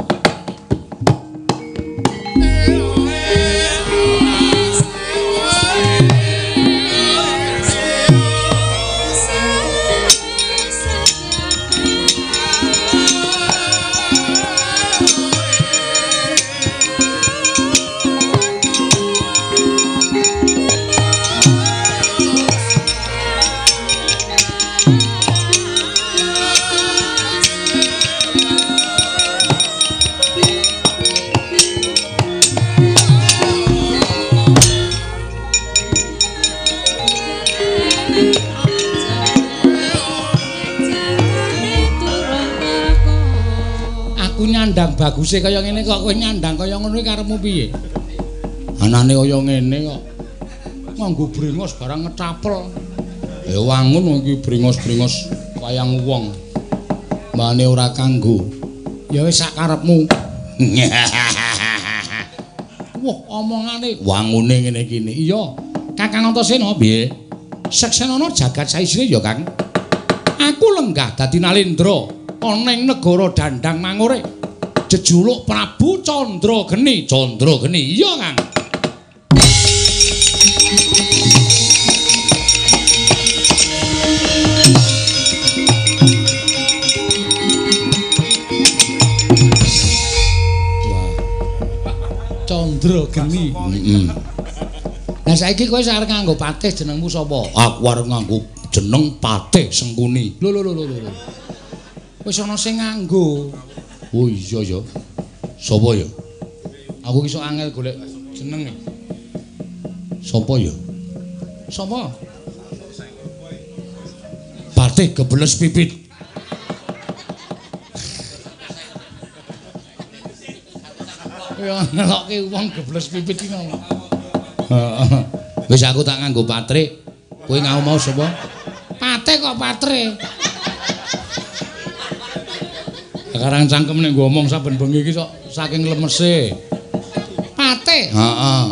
Baguse kaya ngene kok kowe nyandang kaya ngono iki karepmu piye? Anane kaya ngene kok. Nganggo brengos barang ngecapel. Ya wangun iki bringos-bringos wayang wong. Mane ora kanggo. Ya wis sak karepmu. Wah, omongane Wangune ngene nih. Iya, Kakang Antasena piye? Seksenana jagat saisine ya, Kang. Aku lenggah dadi Nalendra ana ing negara Dandang Mangure. jejuluk Prabu Candra Geni. Candra Geni. Iya, Kang. Candra Geni. Heeh. Lah saiki kowe sing arep nganggo patih jenengmu sapa? Aku arep nganggo jeneng Patih Sengkuni. Lho lho lho lho. Wis ana sing nganggo. Oh iya ya. Sapa ya? Aku iso angel golek jenenge. Sapa ya? Sapa? Patih Gebeles Pipit. Ya ngelokke wong gebles pipit iki ngono. Wis aku tak nganggo Patrik. Kowe ngau mau sapa? Pate kok patre. Sekarang cangkem nek ngomong saben bengi iki sok saking lemese. Pate. Heeh.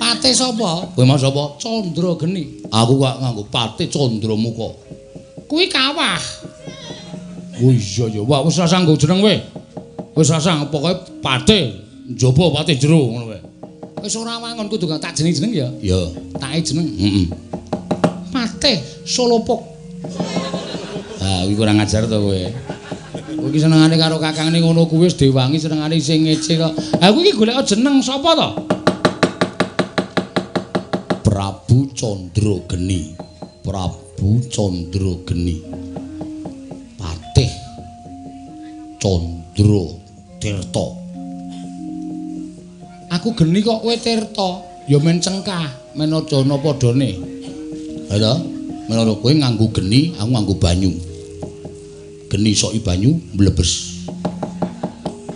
Pate sapa? Kowe mau sapa? Candra Geni. Aku kok nganggo Patih Candramuka. Kuwi kawah. Oh iya ya. Wah wis rasah nggo jeneng kowe. Wis rasah pokoke Patih njaba Patih jero ngono wae. Wis ora wangun kudu tak jeneng-jeneng ya. Ya. Tak jeneng Heeh. Pate Solopok. Ah, kuwi kurang ajar to kowe. Kowe iki senengane karo kakangne ngono kuwi wis dewangi senengane sing ngece kok. Ha kuwi iki golek jeneng sapa to? Prabu Candra Geni. Prabu Candra Geni. Patih Candra Tirta. Aku geni kok kowe Tirta. Ya men cengkah, men aja ana padane. Ha to? Menawa kowe nganggo geni, aku nganggo banyu. Geni soki banyu mlebes.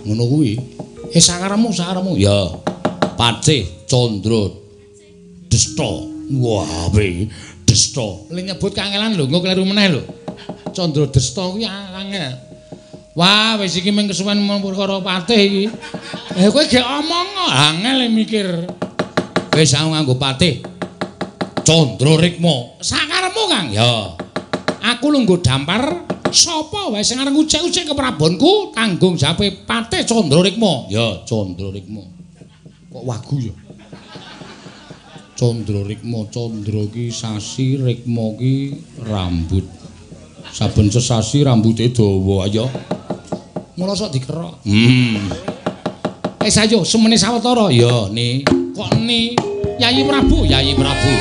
Ngono kuwi. Eh sakaremu, sakaremu. Ya. Patih Candra Desta. Wah, ape Desta. Le nyebut kangelan lho, engko kleru meneh lho. Candra Desta kuwi angel. Wah, wis iki mung kesuwen perkara patih iki. Eh kowe gek omong angel e mikir. Wis aku nganggo patih Candra Rikma. Sakaremu, Kang. Ya. Aku lungguh dampar sapa wae sing arep ucek-ucek ke prabonku tanggung jawabe patih Candra Rikma. Ya, Candra Rikma. Kok wagu ya? Candra Rikma, Candra ki sasi, Rikma ki rambut. Saben sesasi rambuté dawa ayo. Mula sok dikerok. Hmm. Eh sayo semene sawetara. Ya, ni. Kok ni Yayi Prabu, Yayi Prabu.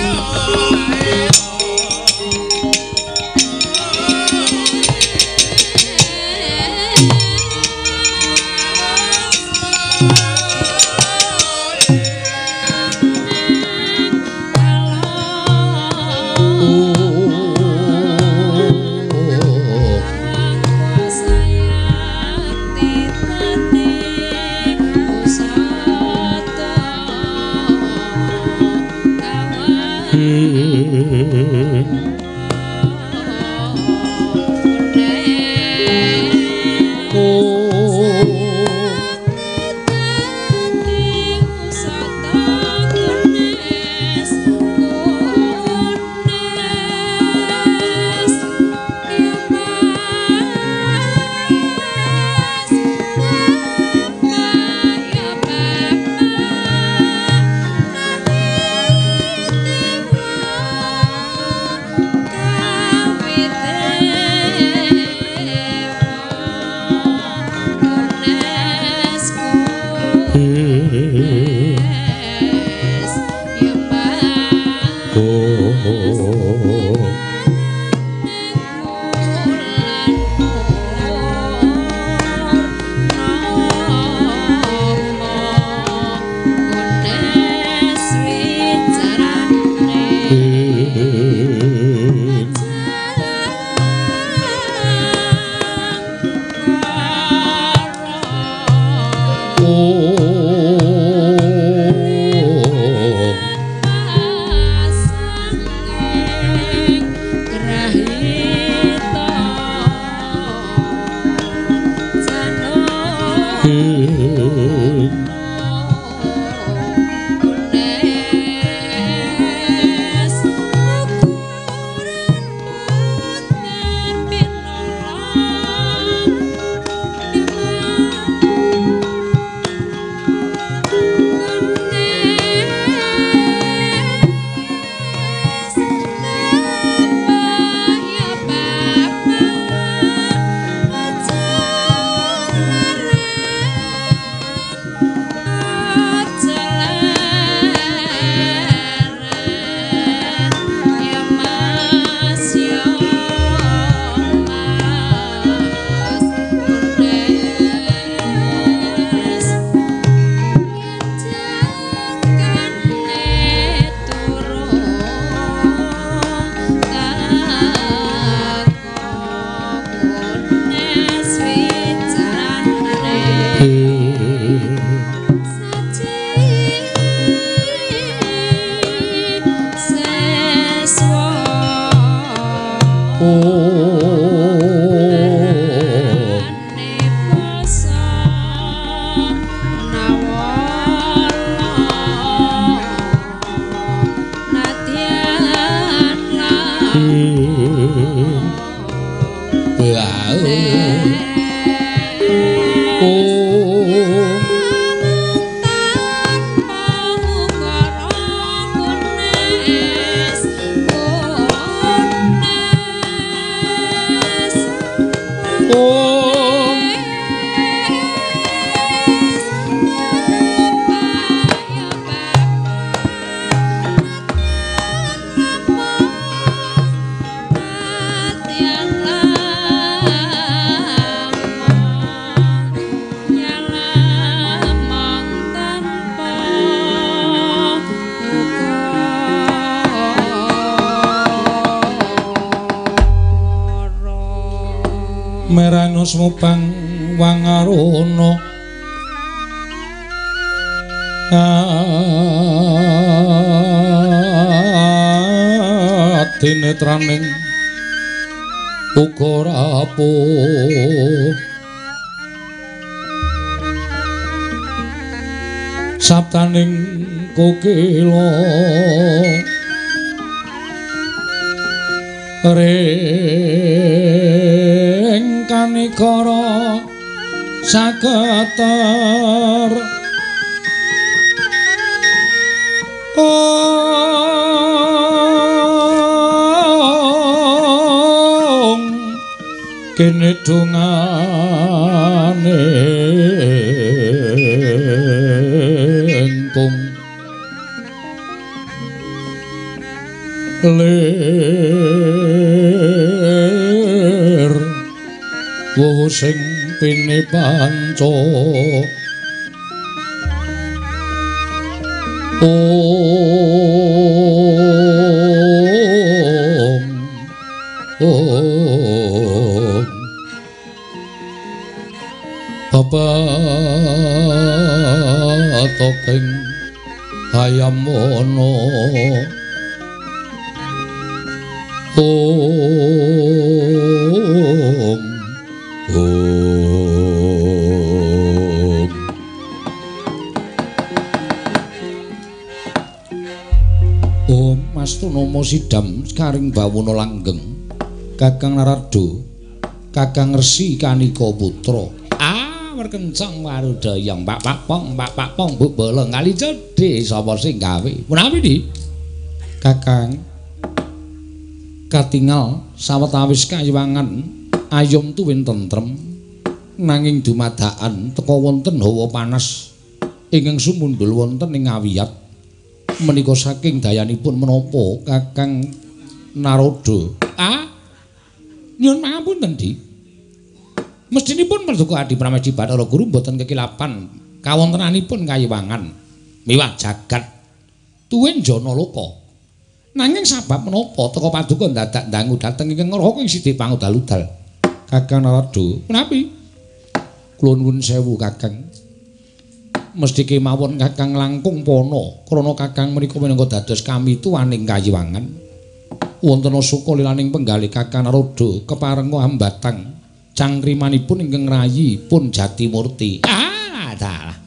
K 做 Sidam karing bawuna langgeng Kakang Narado Kakang Resi Kanika Putra. Ah merkencang warudayang Pak Pak Pong Pak Pak Pong Bu Bolong kali cedhe sapa sing gawe? Menawi di? Kakang katingal sawetawis kayiwangan ayom tuwin tentrem nanging dumadakan teka wonten hawa panas. Ingkang sumundul wonten ing awiyat menika saking dayanipun menapa Kakang Narodo ah nyuwun pangapunten Di. Mestinipun Merduka Adi Pramesti Bathara Guru mboten kekilapan kawontenanipun kayiwangan miwah jagat. Tuwin jana loka. Nanging sabab menapa teka paduka dadak dangu dhateng ingkang ngraha ing sidhe pangudal-udal. Kakang Narada, menawi? Kula nuwun sewu Kakang. Mesthi kemawon Kakang langkung pono krana Kakang menika minangka dados kami tuwaning kayiwangan. Wonten suka lilaning penggalih Kakang Narada keparenga hambatang cangkrimanipun ingkang rayi pun Jatimurti. Ah, dalah.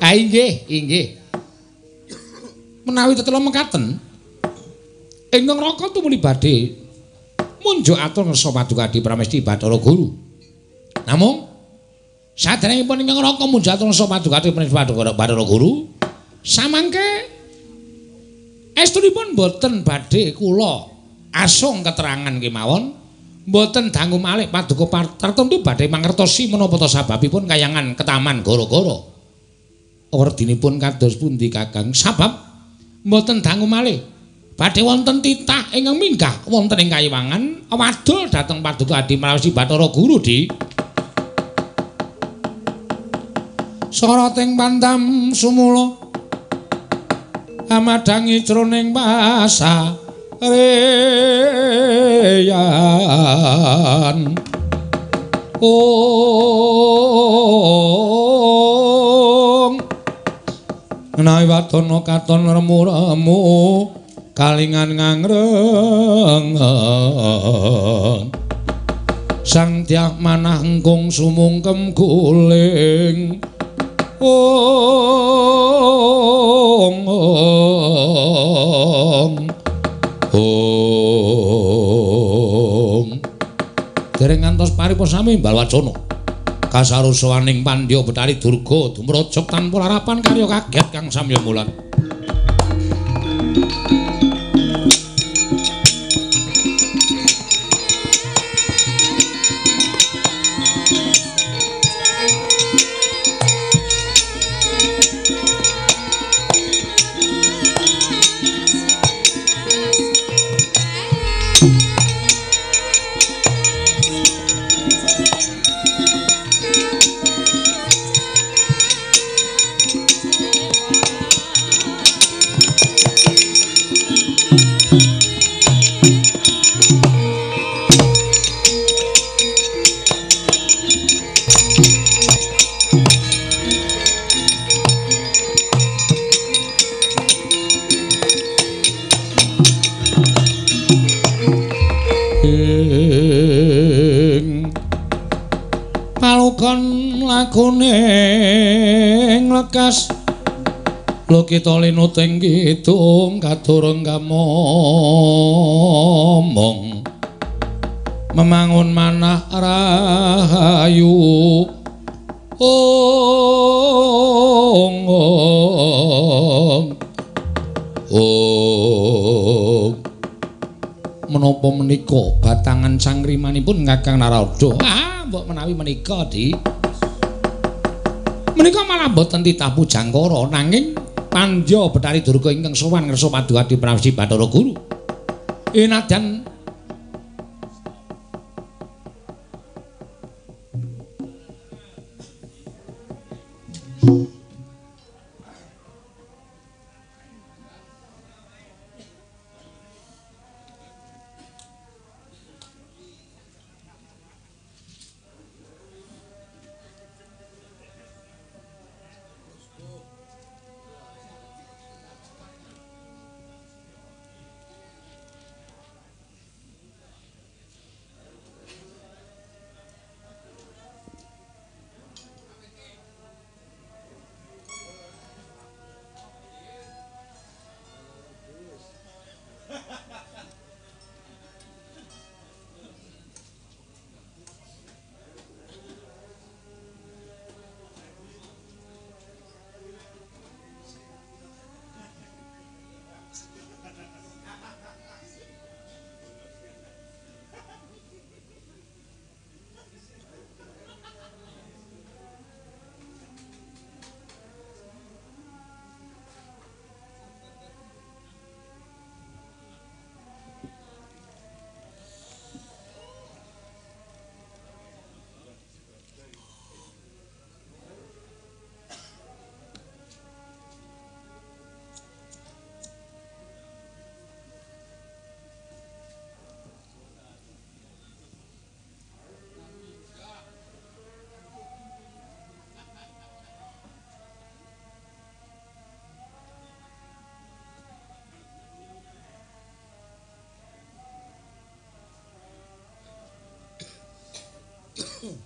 Ah, inggih, inggih. menawi tetelo mekaten ingkang raka tumuli badhe munjuk atur ngersa paduka Adi Pramesti Bathara Guru namung saderengipun ingkang raka munjuk atur ngersa paduka Adi Pramesti Bathara Guru. Samangke estunipun boten badhe kula asung keterangan kemawon boten dangu malih paduka tartemtu badhe mangertosi menapa ta sababipun kayangan ketaman gara-gara werdinipun kados pundi Kakang? Sabab mboten dangu malih badhe wonten titah ingkang minggah wonten ing kayiwangan wadul dhateng paduka Adi Marawisi Bathara Guru di Soroting pandam sumula amadangi jroning basa reyan. Om Menawi wadana katon remu-remu kalingan ngangreng Sang tiak manah engkung sumungkem guling Om. Om. Om Dereng ngantos paripasami balwacana kasarusaning pandya Betari Durga dumrajak tanpa larapan karya kaget kang samya mulan lekas Lo kita linuting kidung kadurung kamomong Memangun manah rahayu. Ong ong. Ong Menapa menika? Batangan sangrimanipun Kakang Narada? Ah, mbok menawi menika, Di. Menika malah boten titah pujangkara nanging Pandya Betari Durga ingkang sowan ngersa paduka di Prawisi Bathara Guru. Enadan 进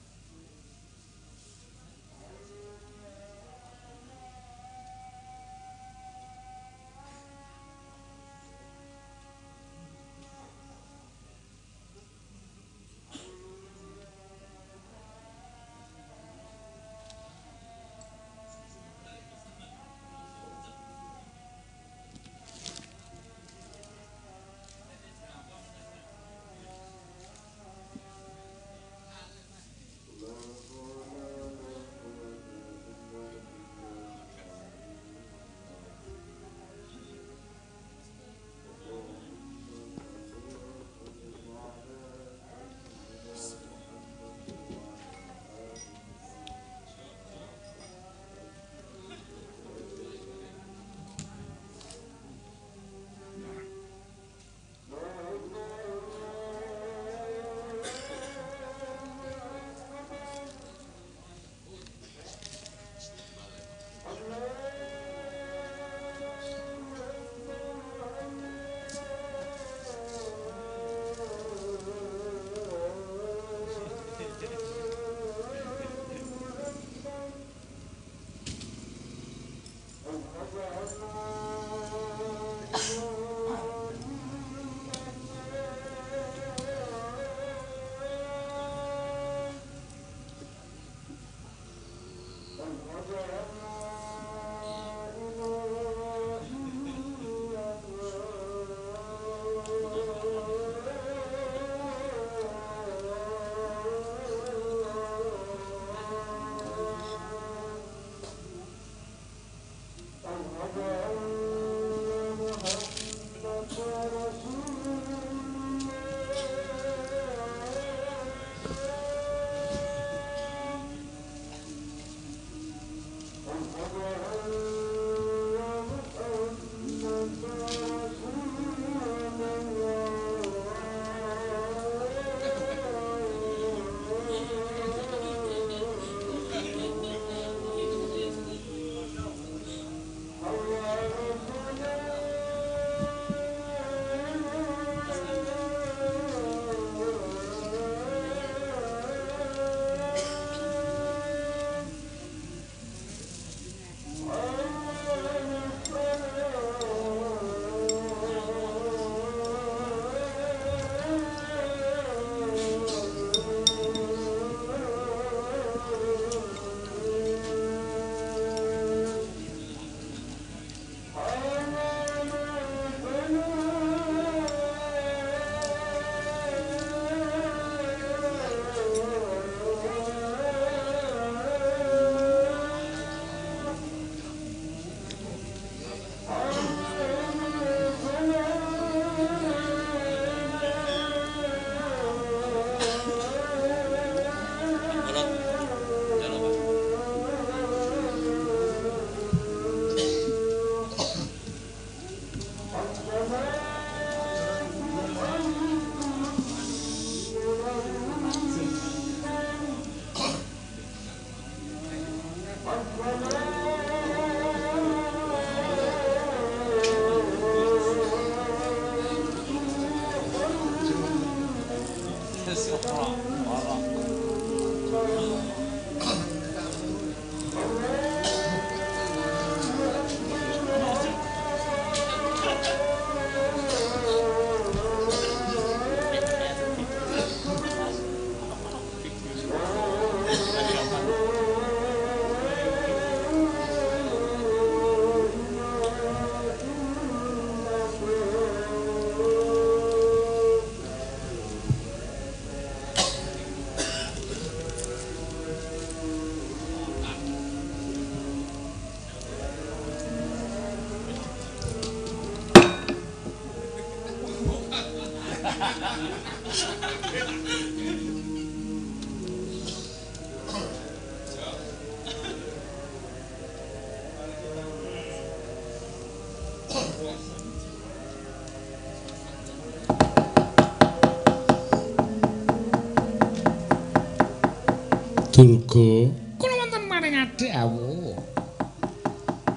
Durga, Kula wonten maring adhawu.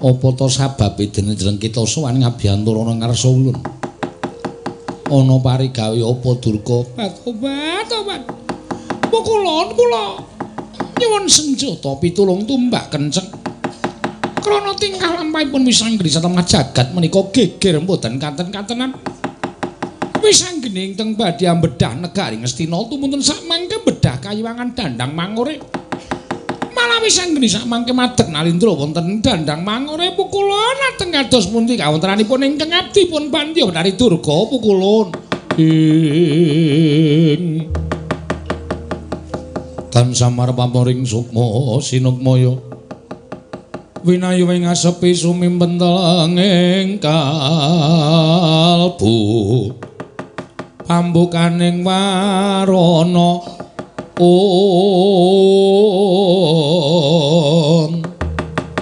apa to sababe dene jeneng kita sowan ngabiyantara nang ngarsa ulun? Ana parigawe apa Durga? Obat, obat. Pukulon kula nyuwun senjata pitulung tumbak kenceng. Krana tingkah lampahipun wisanggeni satemah jagat menika geger mboten kanten-kantenan. Wisanggeni ingkang badhe ambedah negari Ngastina tumuntun sak kayiwangan dandang mangore. Malah wisanggeni sak mangke madeg nalindra wonten dandang mangore pukulon ateng kados pundi kawontenanipun ingkang abdi pun pandya dari durga pukulon. Ing tansah marpamoring sukma sinukmaya winayu ing asepi sumimpen telenging kalbu pambukaning warana om.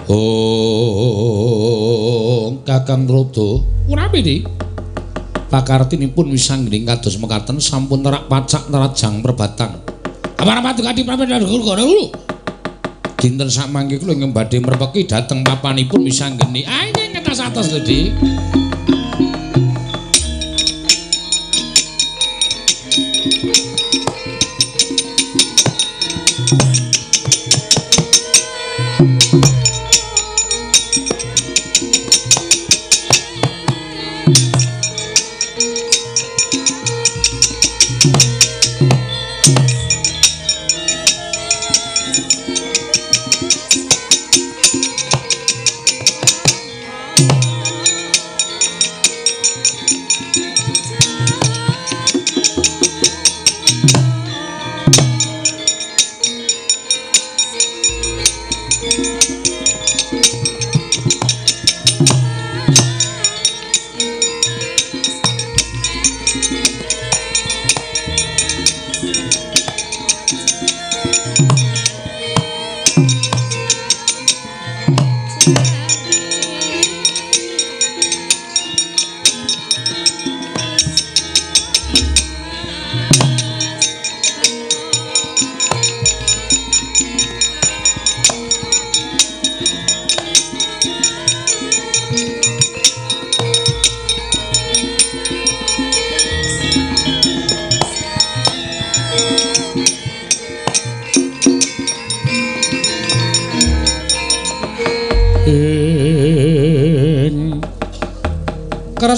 Om. Kakang Rodo. Urapi di pakartinipun wisanggeni kados mekaten sampun terak pacak nerajang perbatang. Amara pramen dulu dulu dinten sak mangke kula ing badhe mrepeki dhateng papanipun wisanggeni ah ini ngetas atas lho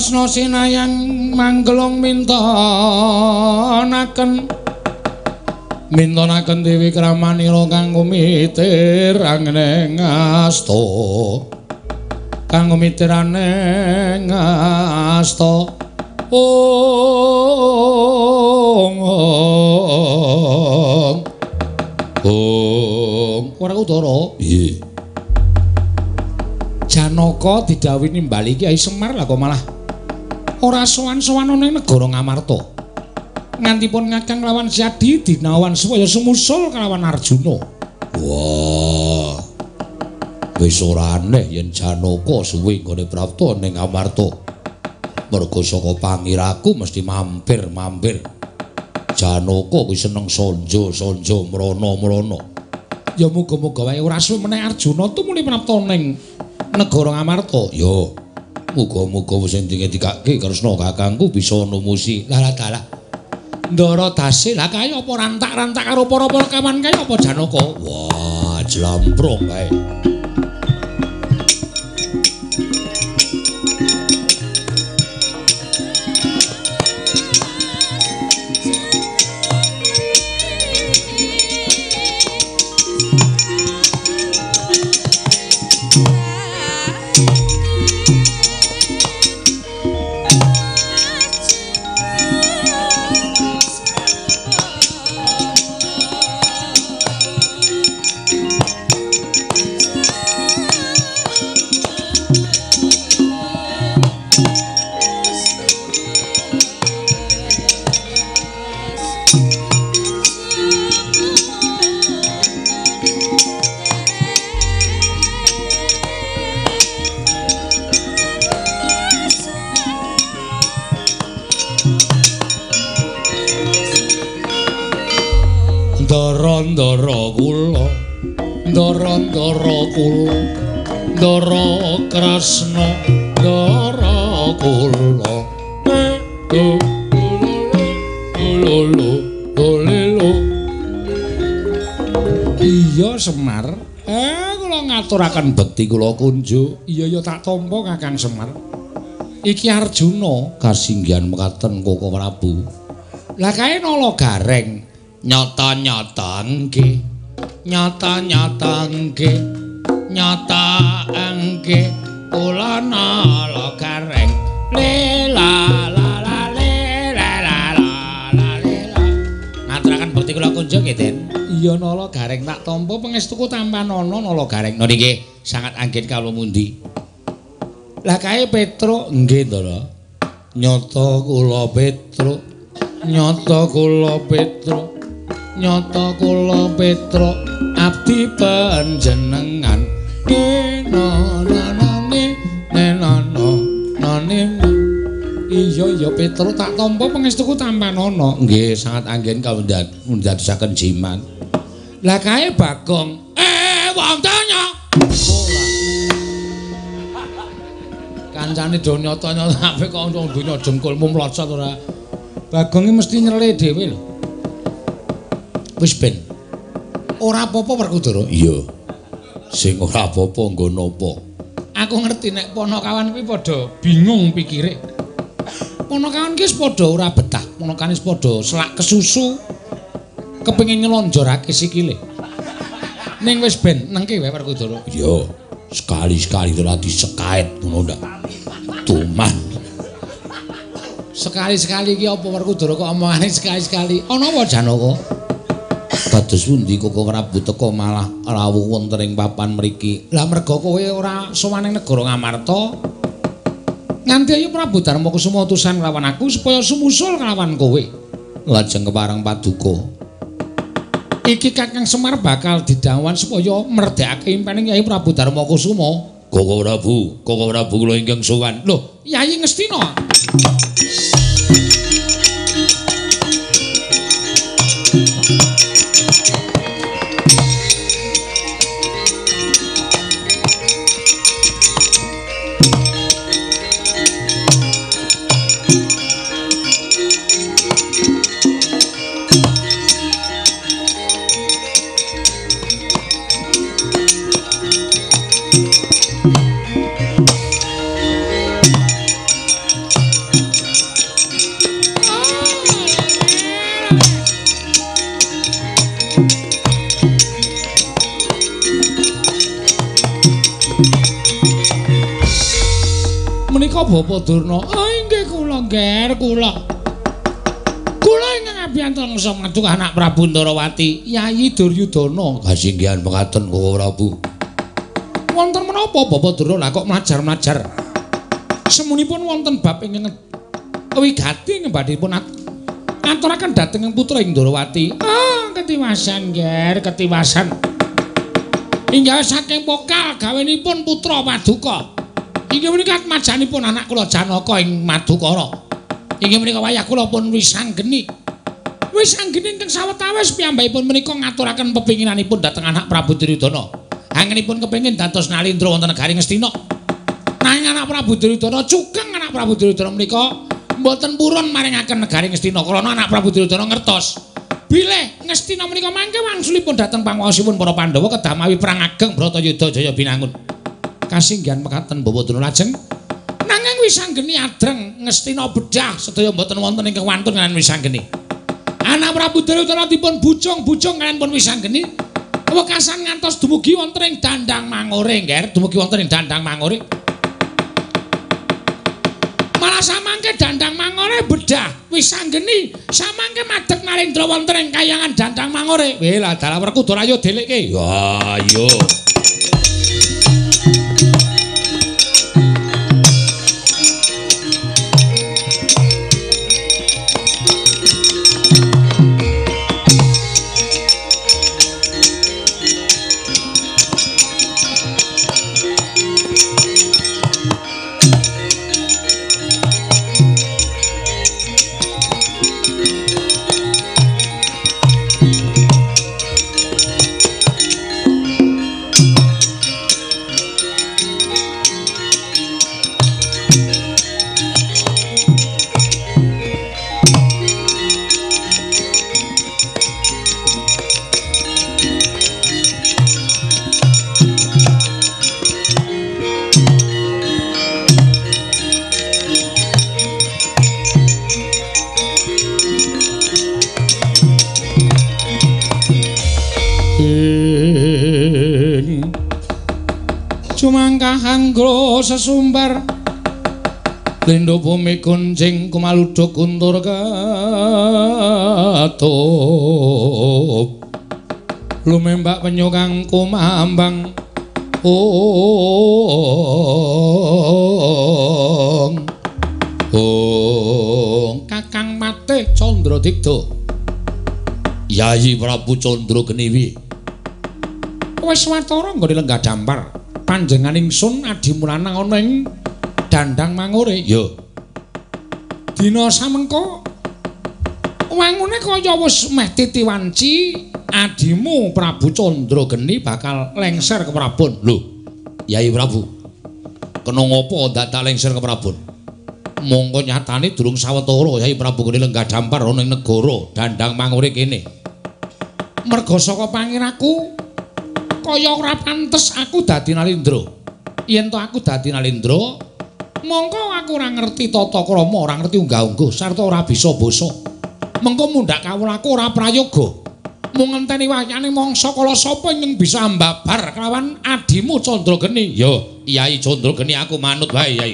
Kresna sinayang manggelong mintonaken. Mintonaken Dewi Kramanira kanggo mitir angneng asta kanggo mitir aneng asta ong ong ong. Ora udara? Piye? Janaka didhawuhi nimbali Kyai Semar lah kok malah ora sowan-sowan ana ing negara Ngamarta. Ngantipun ngakang lawan Syadi dinawan supaya sumusul kalawan Arjuna. wah wis ora aneh yen Janaka suwe nggone prapta ning Amarta mergo saka pangiraku mesti mampir-mampir Janaka kuwi seneng sonjo-sonjo mrana-mrana Ya muga-muga wae ora suwe meneh Arjuna tumuli prapta ning negara Ngamarta. Ya. Muga-muga wis endinge dikake Kresna kakangku bisa numusi. Lah lah dalah. Ndara dasi lah kaya apa rantak-rantak karo para-para kawan kaya apa Janaka? Wah, jlamprong kae. Bekti kula kunjuk Iya ya tak tampa Kakang Semar. Iki Arjuna. Kasinggihan mekaten Koko Prabu. Lah kae nala gareng. Nyata-nyata nggih. Nyata-nyata nggih. Nyata nggih. Kula nala gareng. Lela la la lela la la la lela ngaturaken bekti kula kunjuk nggih Den? Iya nala gareng tak tampa. Pangestuku tampanana nala gareng. Niki sangat anggen kawula mundi. Lah kae Petruk nggih Ndara nyata kula Petruk nyata kula Petruk nyata kula Petruk abdi panjenengan. Iya iya Petruk tak tampa pangestuku tampanana. Nggih sangat anggen kawula ndadosaken jimat. Lah kae Bagong, eh wong tanya. Kancane nyata-nyata ape kok wong donya jengkulmu mlocot ora. Bagong iki mesti nyele dhewe lho. Wis ben. Ora apa-apa Werkudara. Iya. Sing ora apa-apa nggo napa? Aku ngerti nek ponokawan kuwi padha bingung pikire. Ponokawan ki wis padha ora betah. Ponokawan wis padha selak kesusu. Kepengin nyelonjorake sikile. Ning wis ben nengke wae Werkudara. Iya. Sekali-sekali ora disekaet ngono ndak. Tuman. Sekali-sekali iki apa Werkudara kok omongane sekali-sekali? Ana apa Janaka? Dados pundi Koko Prabu teka malah rawuh wonten ing papan mriki. Lah merga kowe ora sowan ing negara Ngamarta. Nganti ayo Prabu Darma Kusuma utusan lawan aku supaya sumusul kelawan kowe. Lajeng kepareng paduka. Iki Kakang Semar bakal didhawuhan supaya merdekake impening Yai Prabu Darma Kusuma. Koko Prabu, Koko Prabu kula ingkang sowan. Lho, Yai Ngestina. Bapak Durna. Ah inggih kula, Nger, kula. Kula ingkang abiyantu ngsa maduk anak Prabu Ndarawati, Yayi Duryudana. Kasinggihan mekaten Koko Prabu. Wonten menapa Bapak Durna lah kok mlajar-mlajar? Semunipun wonten bab ingkang wigati ngembadipun aturaken dhateng putra ing Ndarawati. Ah, ketiwasan, Nger, ketiwasan. Inggih saking pokal gawenipun putra Paduka. Inggih menika majanipun anak kula Janaka ing Madukara. Inggih menika wayah kula pun wisanggeni. Wis anggene ingkang sawetawis piyambakipun menika ngaturaken pepinginanipun dhateng anak Prabu Duryudana. Angenipun kepengin dados Nalindra wonten negari Ngastina. Nanging anak Prabu Duryudana cukeng anak Prabu Duryudana menika mboten purun maringaken negari Ngastina krana anak Prabu Duryudana ngertos bilih Ngastina menika mangke wangsulipun dhateng panguwasipun para Pandhawa kedah mawi perang ageng Bratayuda Jaya Binangun. Kasinggihan mekaten Bawadana lajeng nanging wisanggeni adreng Ngastina bedah sedaya mboten wonten ingkang wantun kalian wisanggeni. Anak Prabu Duryudana dipun bujung-bujung kalian pun wisanggeni. Wekasan ngantos dumugi wonten ing Dandang Mangore, nggih, dumugi wonten ing Dandang Mangore. Malah samangke Dandang Mangore bedah wisanggeni, samangke madhek Narendra wonten ing kayangan Dandang Mangore. Weh, lah dalah Werkudara ayo delekke. Ya, ayo. Bumi kunjing kumaluduk kuntur katup Lumembak penyukang kumambang. Ong. Ong. Kakang mate Condro Dikto Yayi Prabu Condro Geniwi wis watara nggone lenggah dampar panjenengan ingsun adi mulanang ana ing dandang mangore. Ya dina samengko. Wangune kaya wis meh titiwanci adimu Prabu Candra Geni bakal lengser ke Prabon lho Yai Prabu kena ngopo dadak lengser ke Prabon mongko nyatane durung sawetara Yai Prabu Geni lenggah dampar ana ing negara dandang mangore kene. Merga saka pangiraku kaya ora pantes aku dadi Nalindra. Yen to aku dadi Nalindra, mongko aku ora ngerti tata krama, ora ngerti unggah-ungguh sarta ora bisa basa. Mengko mundhak kawulaku ora prayoga. Mung ngenteni wahyane mangsa kala sapa ing bisa mbabar kelawan adimu Candrageni. Yo, Yai Candrageni aku manut wae, Yai.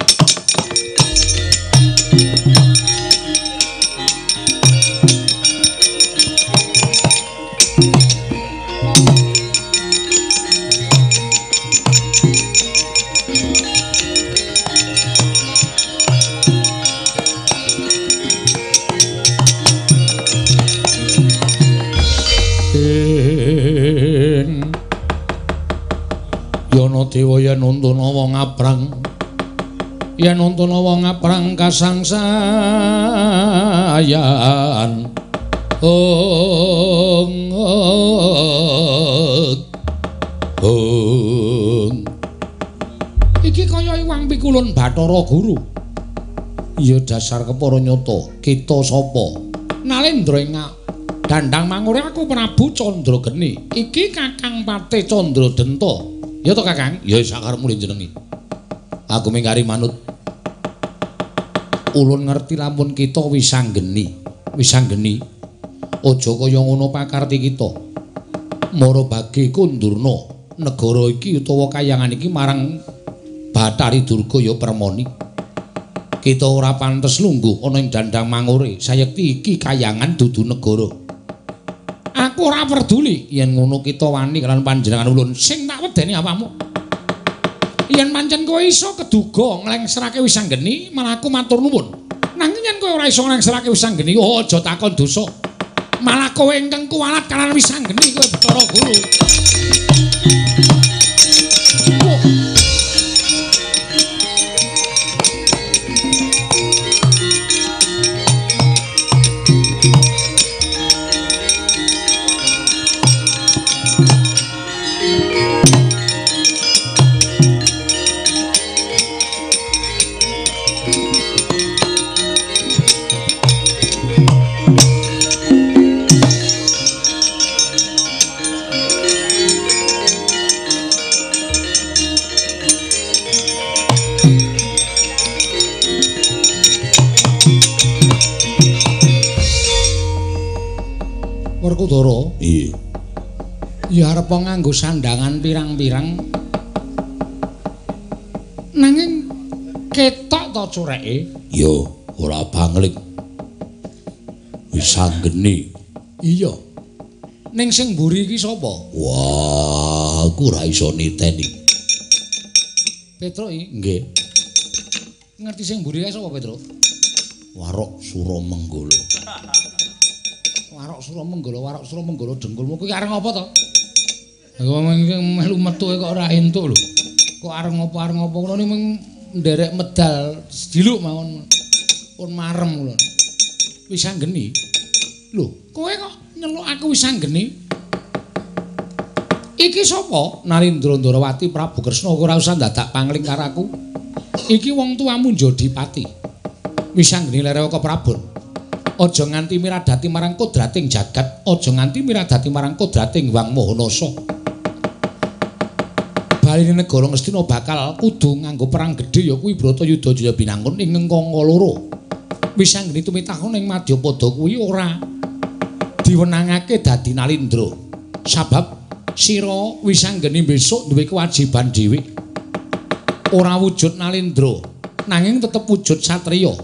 Dewa yen nuntuna wong aprang yen nuntuna wong aprang kasangsayan. Ong ong iki kaya iwang pikulun Bathara Guru. Ya dasar kepara nyata kita sapa? Nalendra ing Dandang mangure aku Prabu Candrageni. Iki Kakang Pate Candradenta. Ya to Kakang? Ya sakarepmu jenengi. Aku mingkari manut. Ulun ngerti lamun kita wisanggeni. Wisanggeni. Aja kaya ngono pakarti kita. Mara bagi kundurna negara iki utawa kayangan iki marang Bathari Durga ya permoni. Kita ora pantes lungguh ana ing dandang mangure. Sayekti iki kayangan dudu negara. Aku ora peduli yen ngono kita wani kalian panjenengan ulun sing tak wedeni apamu. Yen pancen kowe iso keduga nglengserake wisanggeni, malah aku matur nuwun. Nanging yen kowe ora iso nglengserake wisanggeni, oh aja takon dosa. Malah kowe ingkang kuwalat kalian wisanggeni kowe Bathara Guru. Nganggo sandangan pirang-pirang. Nanging ketok to cureke. Yo, ora banglik. Wis anggeni. Iya. Ning sing mburi iki sapa? Wah, aku ora iso niteni. Petro iki. Nggih. Ngerti sing mburi kae sapa Petro? Warok Suromenggolo. Warok Suromenggolo, Warok Suromenggolo dengkulmu kuwi areng apa to? Aku mengke melu metu kok ora entuk lho. Kok areng apa areng apa ngono ni nderek medal sediluk mawon. Pun marem kula. Wis anggeni. Lho, kowe kok nyeluk aku wis anggeni? Iki sapa? Narendra Ndarawati Prabu Kresna ora usah dadak pangling karo aku. Iki wong tuamu Jodipati. Wis anggeni lerewa ke Prabon. Aja nganti miradati marang kodrating jagat, aja nganti miradati marang kodrating Wang Mahanasa. Baline negara Ngastina bakal kudu nganggo perang gedhe ya kuwi Bratayuda Jaya Binangun ing Ngkanga loro. Wis anggene tumitahun ing Madyapada kuwi ora diwenangake dadi Nalindra. Sabab sira wis anggene besok duwe kewajiban dhewe. Ora wujud Nalindra, nanging tetep wujud satriya.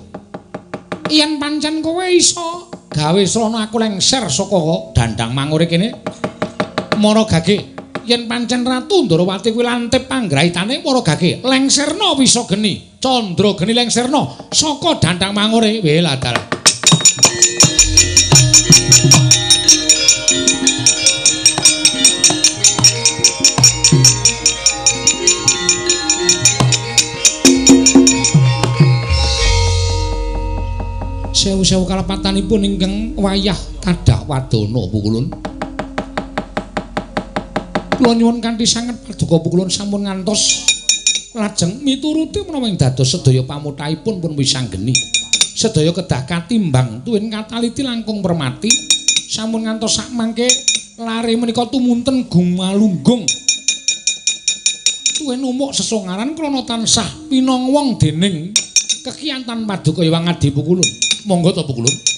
yen pancen kowe iso gawe srana aku lengser saka dandang mangure kene mara gage yen pancen ratu Ndarawati kuwi lantip panggrahitane mara gage lengserna wisa geni candra geni lengserna saka dandang mangure weh ladal sewu-sewu kalepatanipun ingkang wayah kadah wadana pukulun. Kula nyuwun kanthi sanget paduka pukulun sampun ngantos lajeng mituruti menawa ing dados sedaya pamuthaipun pun wis anggeni. Sedaya kedah katimbang tuwin kataliti langkung permati sampun ngantos sak mangke lare menika tumunten gumalunggung. Tuwin umuk sesongaran krana tansah pinongwong dening kekiantan paduka Hyang Adi Pukulun. Monggo to Pukulun.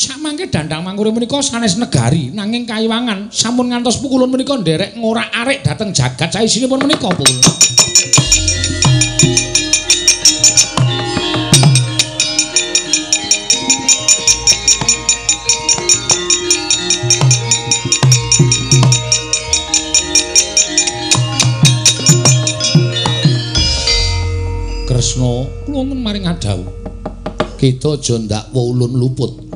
Samangke dandang mangkure menika sanes negari nanging kayiwangan sampun ngantos Pukulun menika nderek ngorak-arik dhateng jagat saisinipun menika Pukulun. Kresna kula maring adawu. Kita aja ndak ulun luput.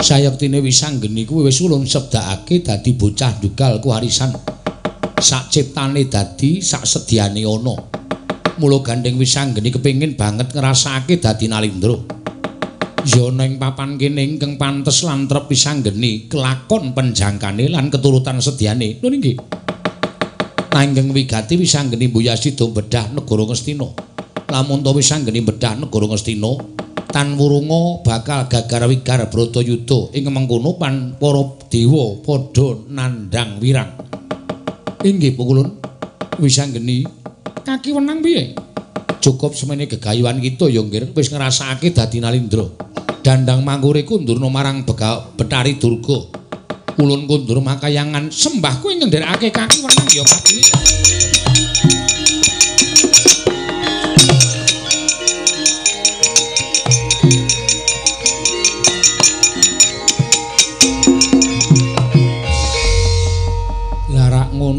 Sayektine wis anggeni kuwi wis ulun sebdakake dadi bocah dugal kuwarisan. Sak ciptane dadi sak sedyane ana. Mula gandeng wis anggeni kepengin banget ngrasake dadi nalindra. Ya ning papan kene ingkang pantes lan trep wis anggeni kelakon penjangkane lan keturutan sedyane. Lho nggih. Nanging wigati wis anggeni mbuyasi do bedah negara Ngastina. Lamun to wis anggeni bedah negara Ngastina, tan wurunga bakal gagar wigar Bratayuda ing mengkono pan para dewa padha nandhang wirang. Inggih pukulun wis anggeni kaki wenang piye? Cukup semene gegayuhan kita ya nggir wis ngrasakake dadi nalindra. Dandang mangkure kundurna marang Betari Durga. Ulun kundur makayangan sembahku ing ngendherekake kaki wenang ya kaki.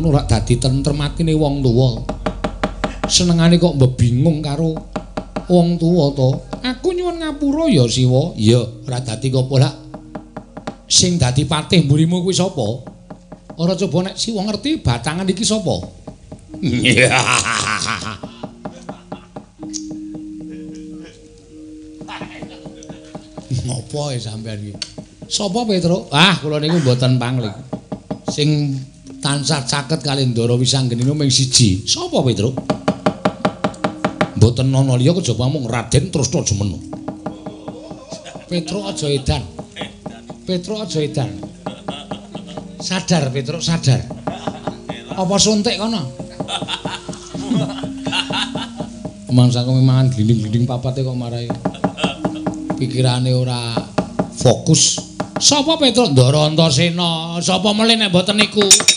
Ngono rak dadi tentrem atine wong tuwa. Senengane kok mbebingung karo wong tuwa to. Aku nyuwun ngapura ya Siwa. Iya, ora dadi apa lak. Sing dadi patih mburimu kuwi sapa? Ora coba nek Siwa ngerti batangan iki sapa? Ngopo sampean iki? Sapa Petro? Ah, kula niku mboten pangling. Sing tansah caket kali Ndara Wisanggeni mung siji. Sapa Petro? Mboten ana liya kejaba mung Raden Trusna Jumena. Petro aja edan. Petro aja edan. Sadar Petro, sadar. Apa suntik kono? Mangsaku mangan glinding-glinding papate kok marai. Pikirane ora fokus Sapa Petruk Ndara Antasena? Sapa melih nek mboten niku?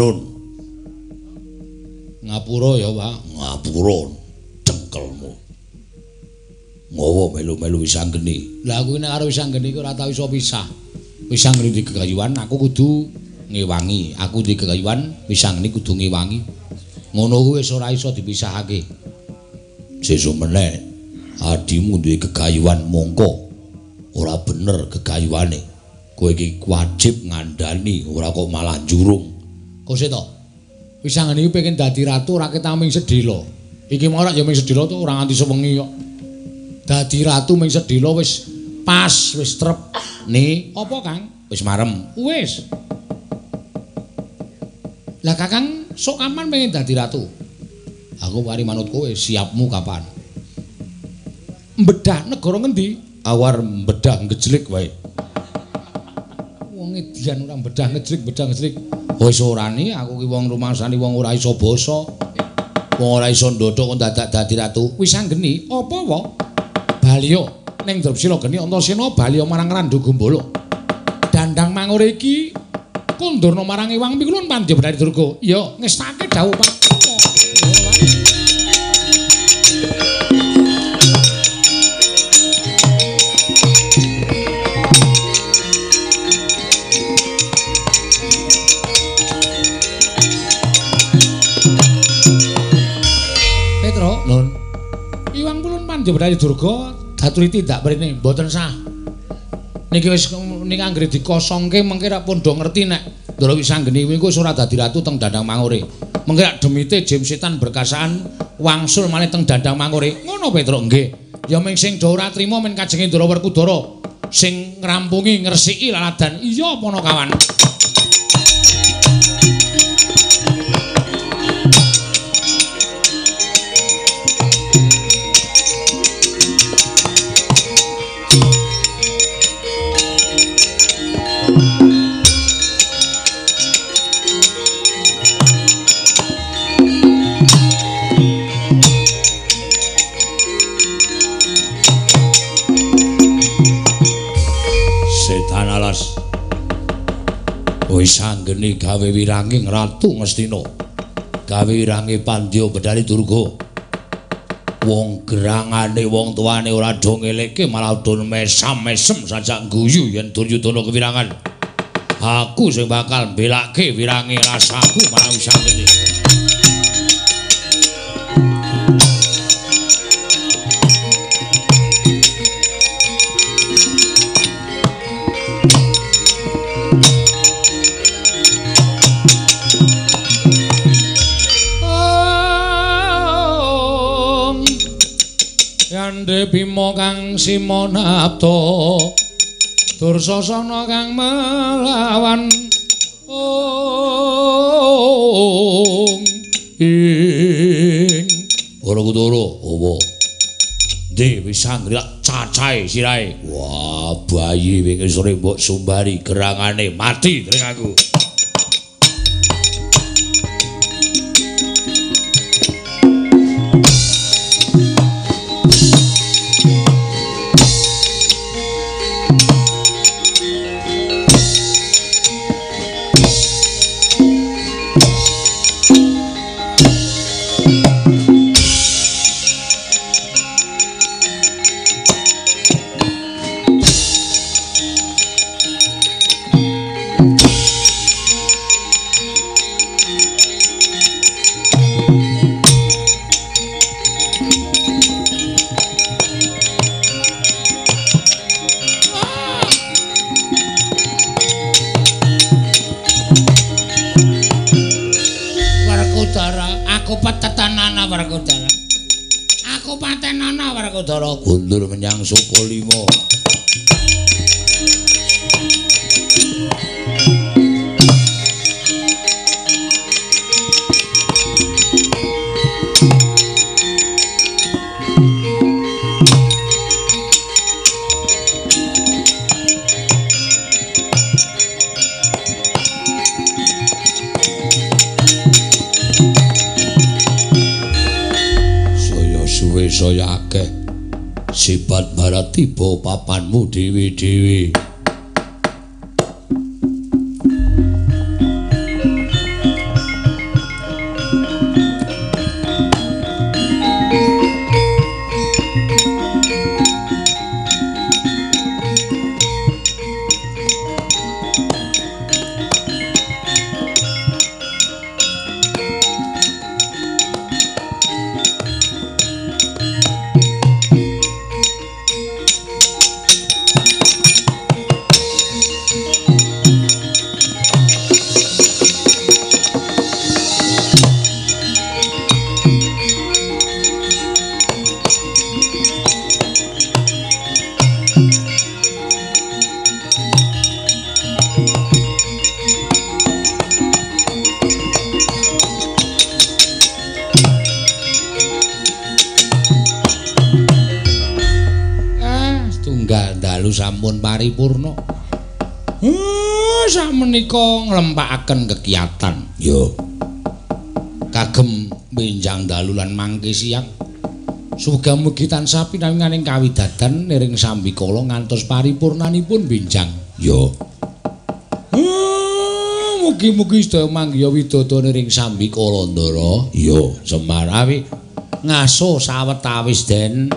Merjenrun. Ngapura ya, Pak. Ngapura dengkelmu. Ngowo melu-melu wis anggeni. Lah aku nek karo Wisanggeni iku ora tau iso pisah. Wisanggeni di gegayuhan aku kudu ngewangi. Aku di gegayuhan Wisanggeni kudu ngewangi. Ngono kuwi wis ora iso dipisahake. Sesuk meneh adimu duwe gegayuhan mongko ora bener gegayuhane. Kowe iki wajib ngandani ora kok malah jurung. Kose to. Wisanggeni iki pengen dadi ratu ora ketaming sedhela. Iki morak ya ming sedhela to ora nganti sewengi kok. Dadi ratu ming sedhela wis pas, wis trep. Ni, apa Kang? Wis marem. Wis. Lah Kakang sok kapan pengen dadi ratu? Aku wari manut kowe, siapmu kapan? Mbedah negara ngendi? Awar mbedah ngejlik wae. Wong edian ora mbedah ngejlik, bedah ngejlik. Wis ora ni, aku ki wong rumangsani wong ora iso basa. Wong ora iso ndodok kok dadak dadi ratu. Wis anggeni apa wae? Balya ning Drepsila geni Antasena balya marang Randu Gumbala. Dandang mangure iki kondurna marang Iwang Mikulun Pandya Bedari Durga. Ya, ngestake dawuh Pak. Pandya Bedari Durga daturi tindak mrene mboten sah. Niki wis ning anggere dikosongke mengke ra pondo ngerti nek Ndara Wisanggeni kuwi wis ora dadi ratu teng Dandang Mangure. Mengke rak demite Jem Setan berkasaan wangsul malih teng Dandang Mangure. Ngono Petro nggih. Ya ming sing do ora trima men kajenge Ndara Werkudara sing ngrampungi ngresiki laladan. Iya apa kawan? Wis anggeni gawe wiranging ratu Ngastina. Gawe wirange Pandya Bedari Durga. Wong gerangane wong tuane ora do ngelekke malah do mesam-mesem sajak guyu yen Duryudana kewirangan. Aku sing bakal mbelake wirange rasaku marang wis Yande Bima kang Simonapta Dursasana kang melawan Om ing Ora kutoro, apa? Dewi Sanggri cacahe sirahe. Wah, bayi wingi sore mbok sumbari gerangane mati dening aku. Kegiatan. Yo. Kagem benjang dalu lan mangke siang. Suga mugi tansah pinanganing kawidadan niring sambikala ngantos paripurnanipun benjang. Yo. Eh, Mugi-mugi sedaya manggiya widodana niring sambikala ndara. Yo, Semar awi ngaso sawetawis den.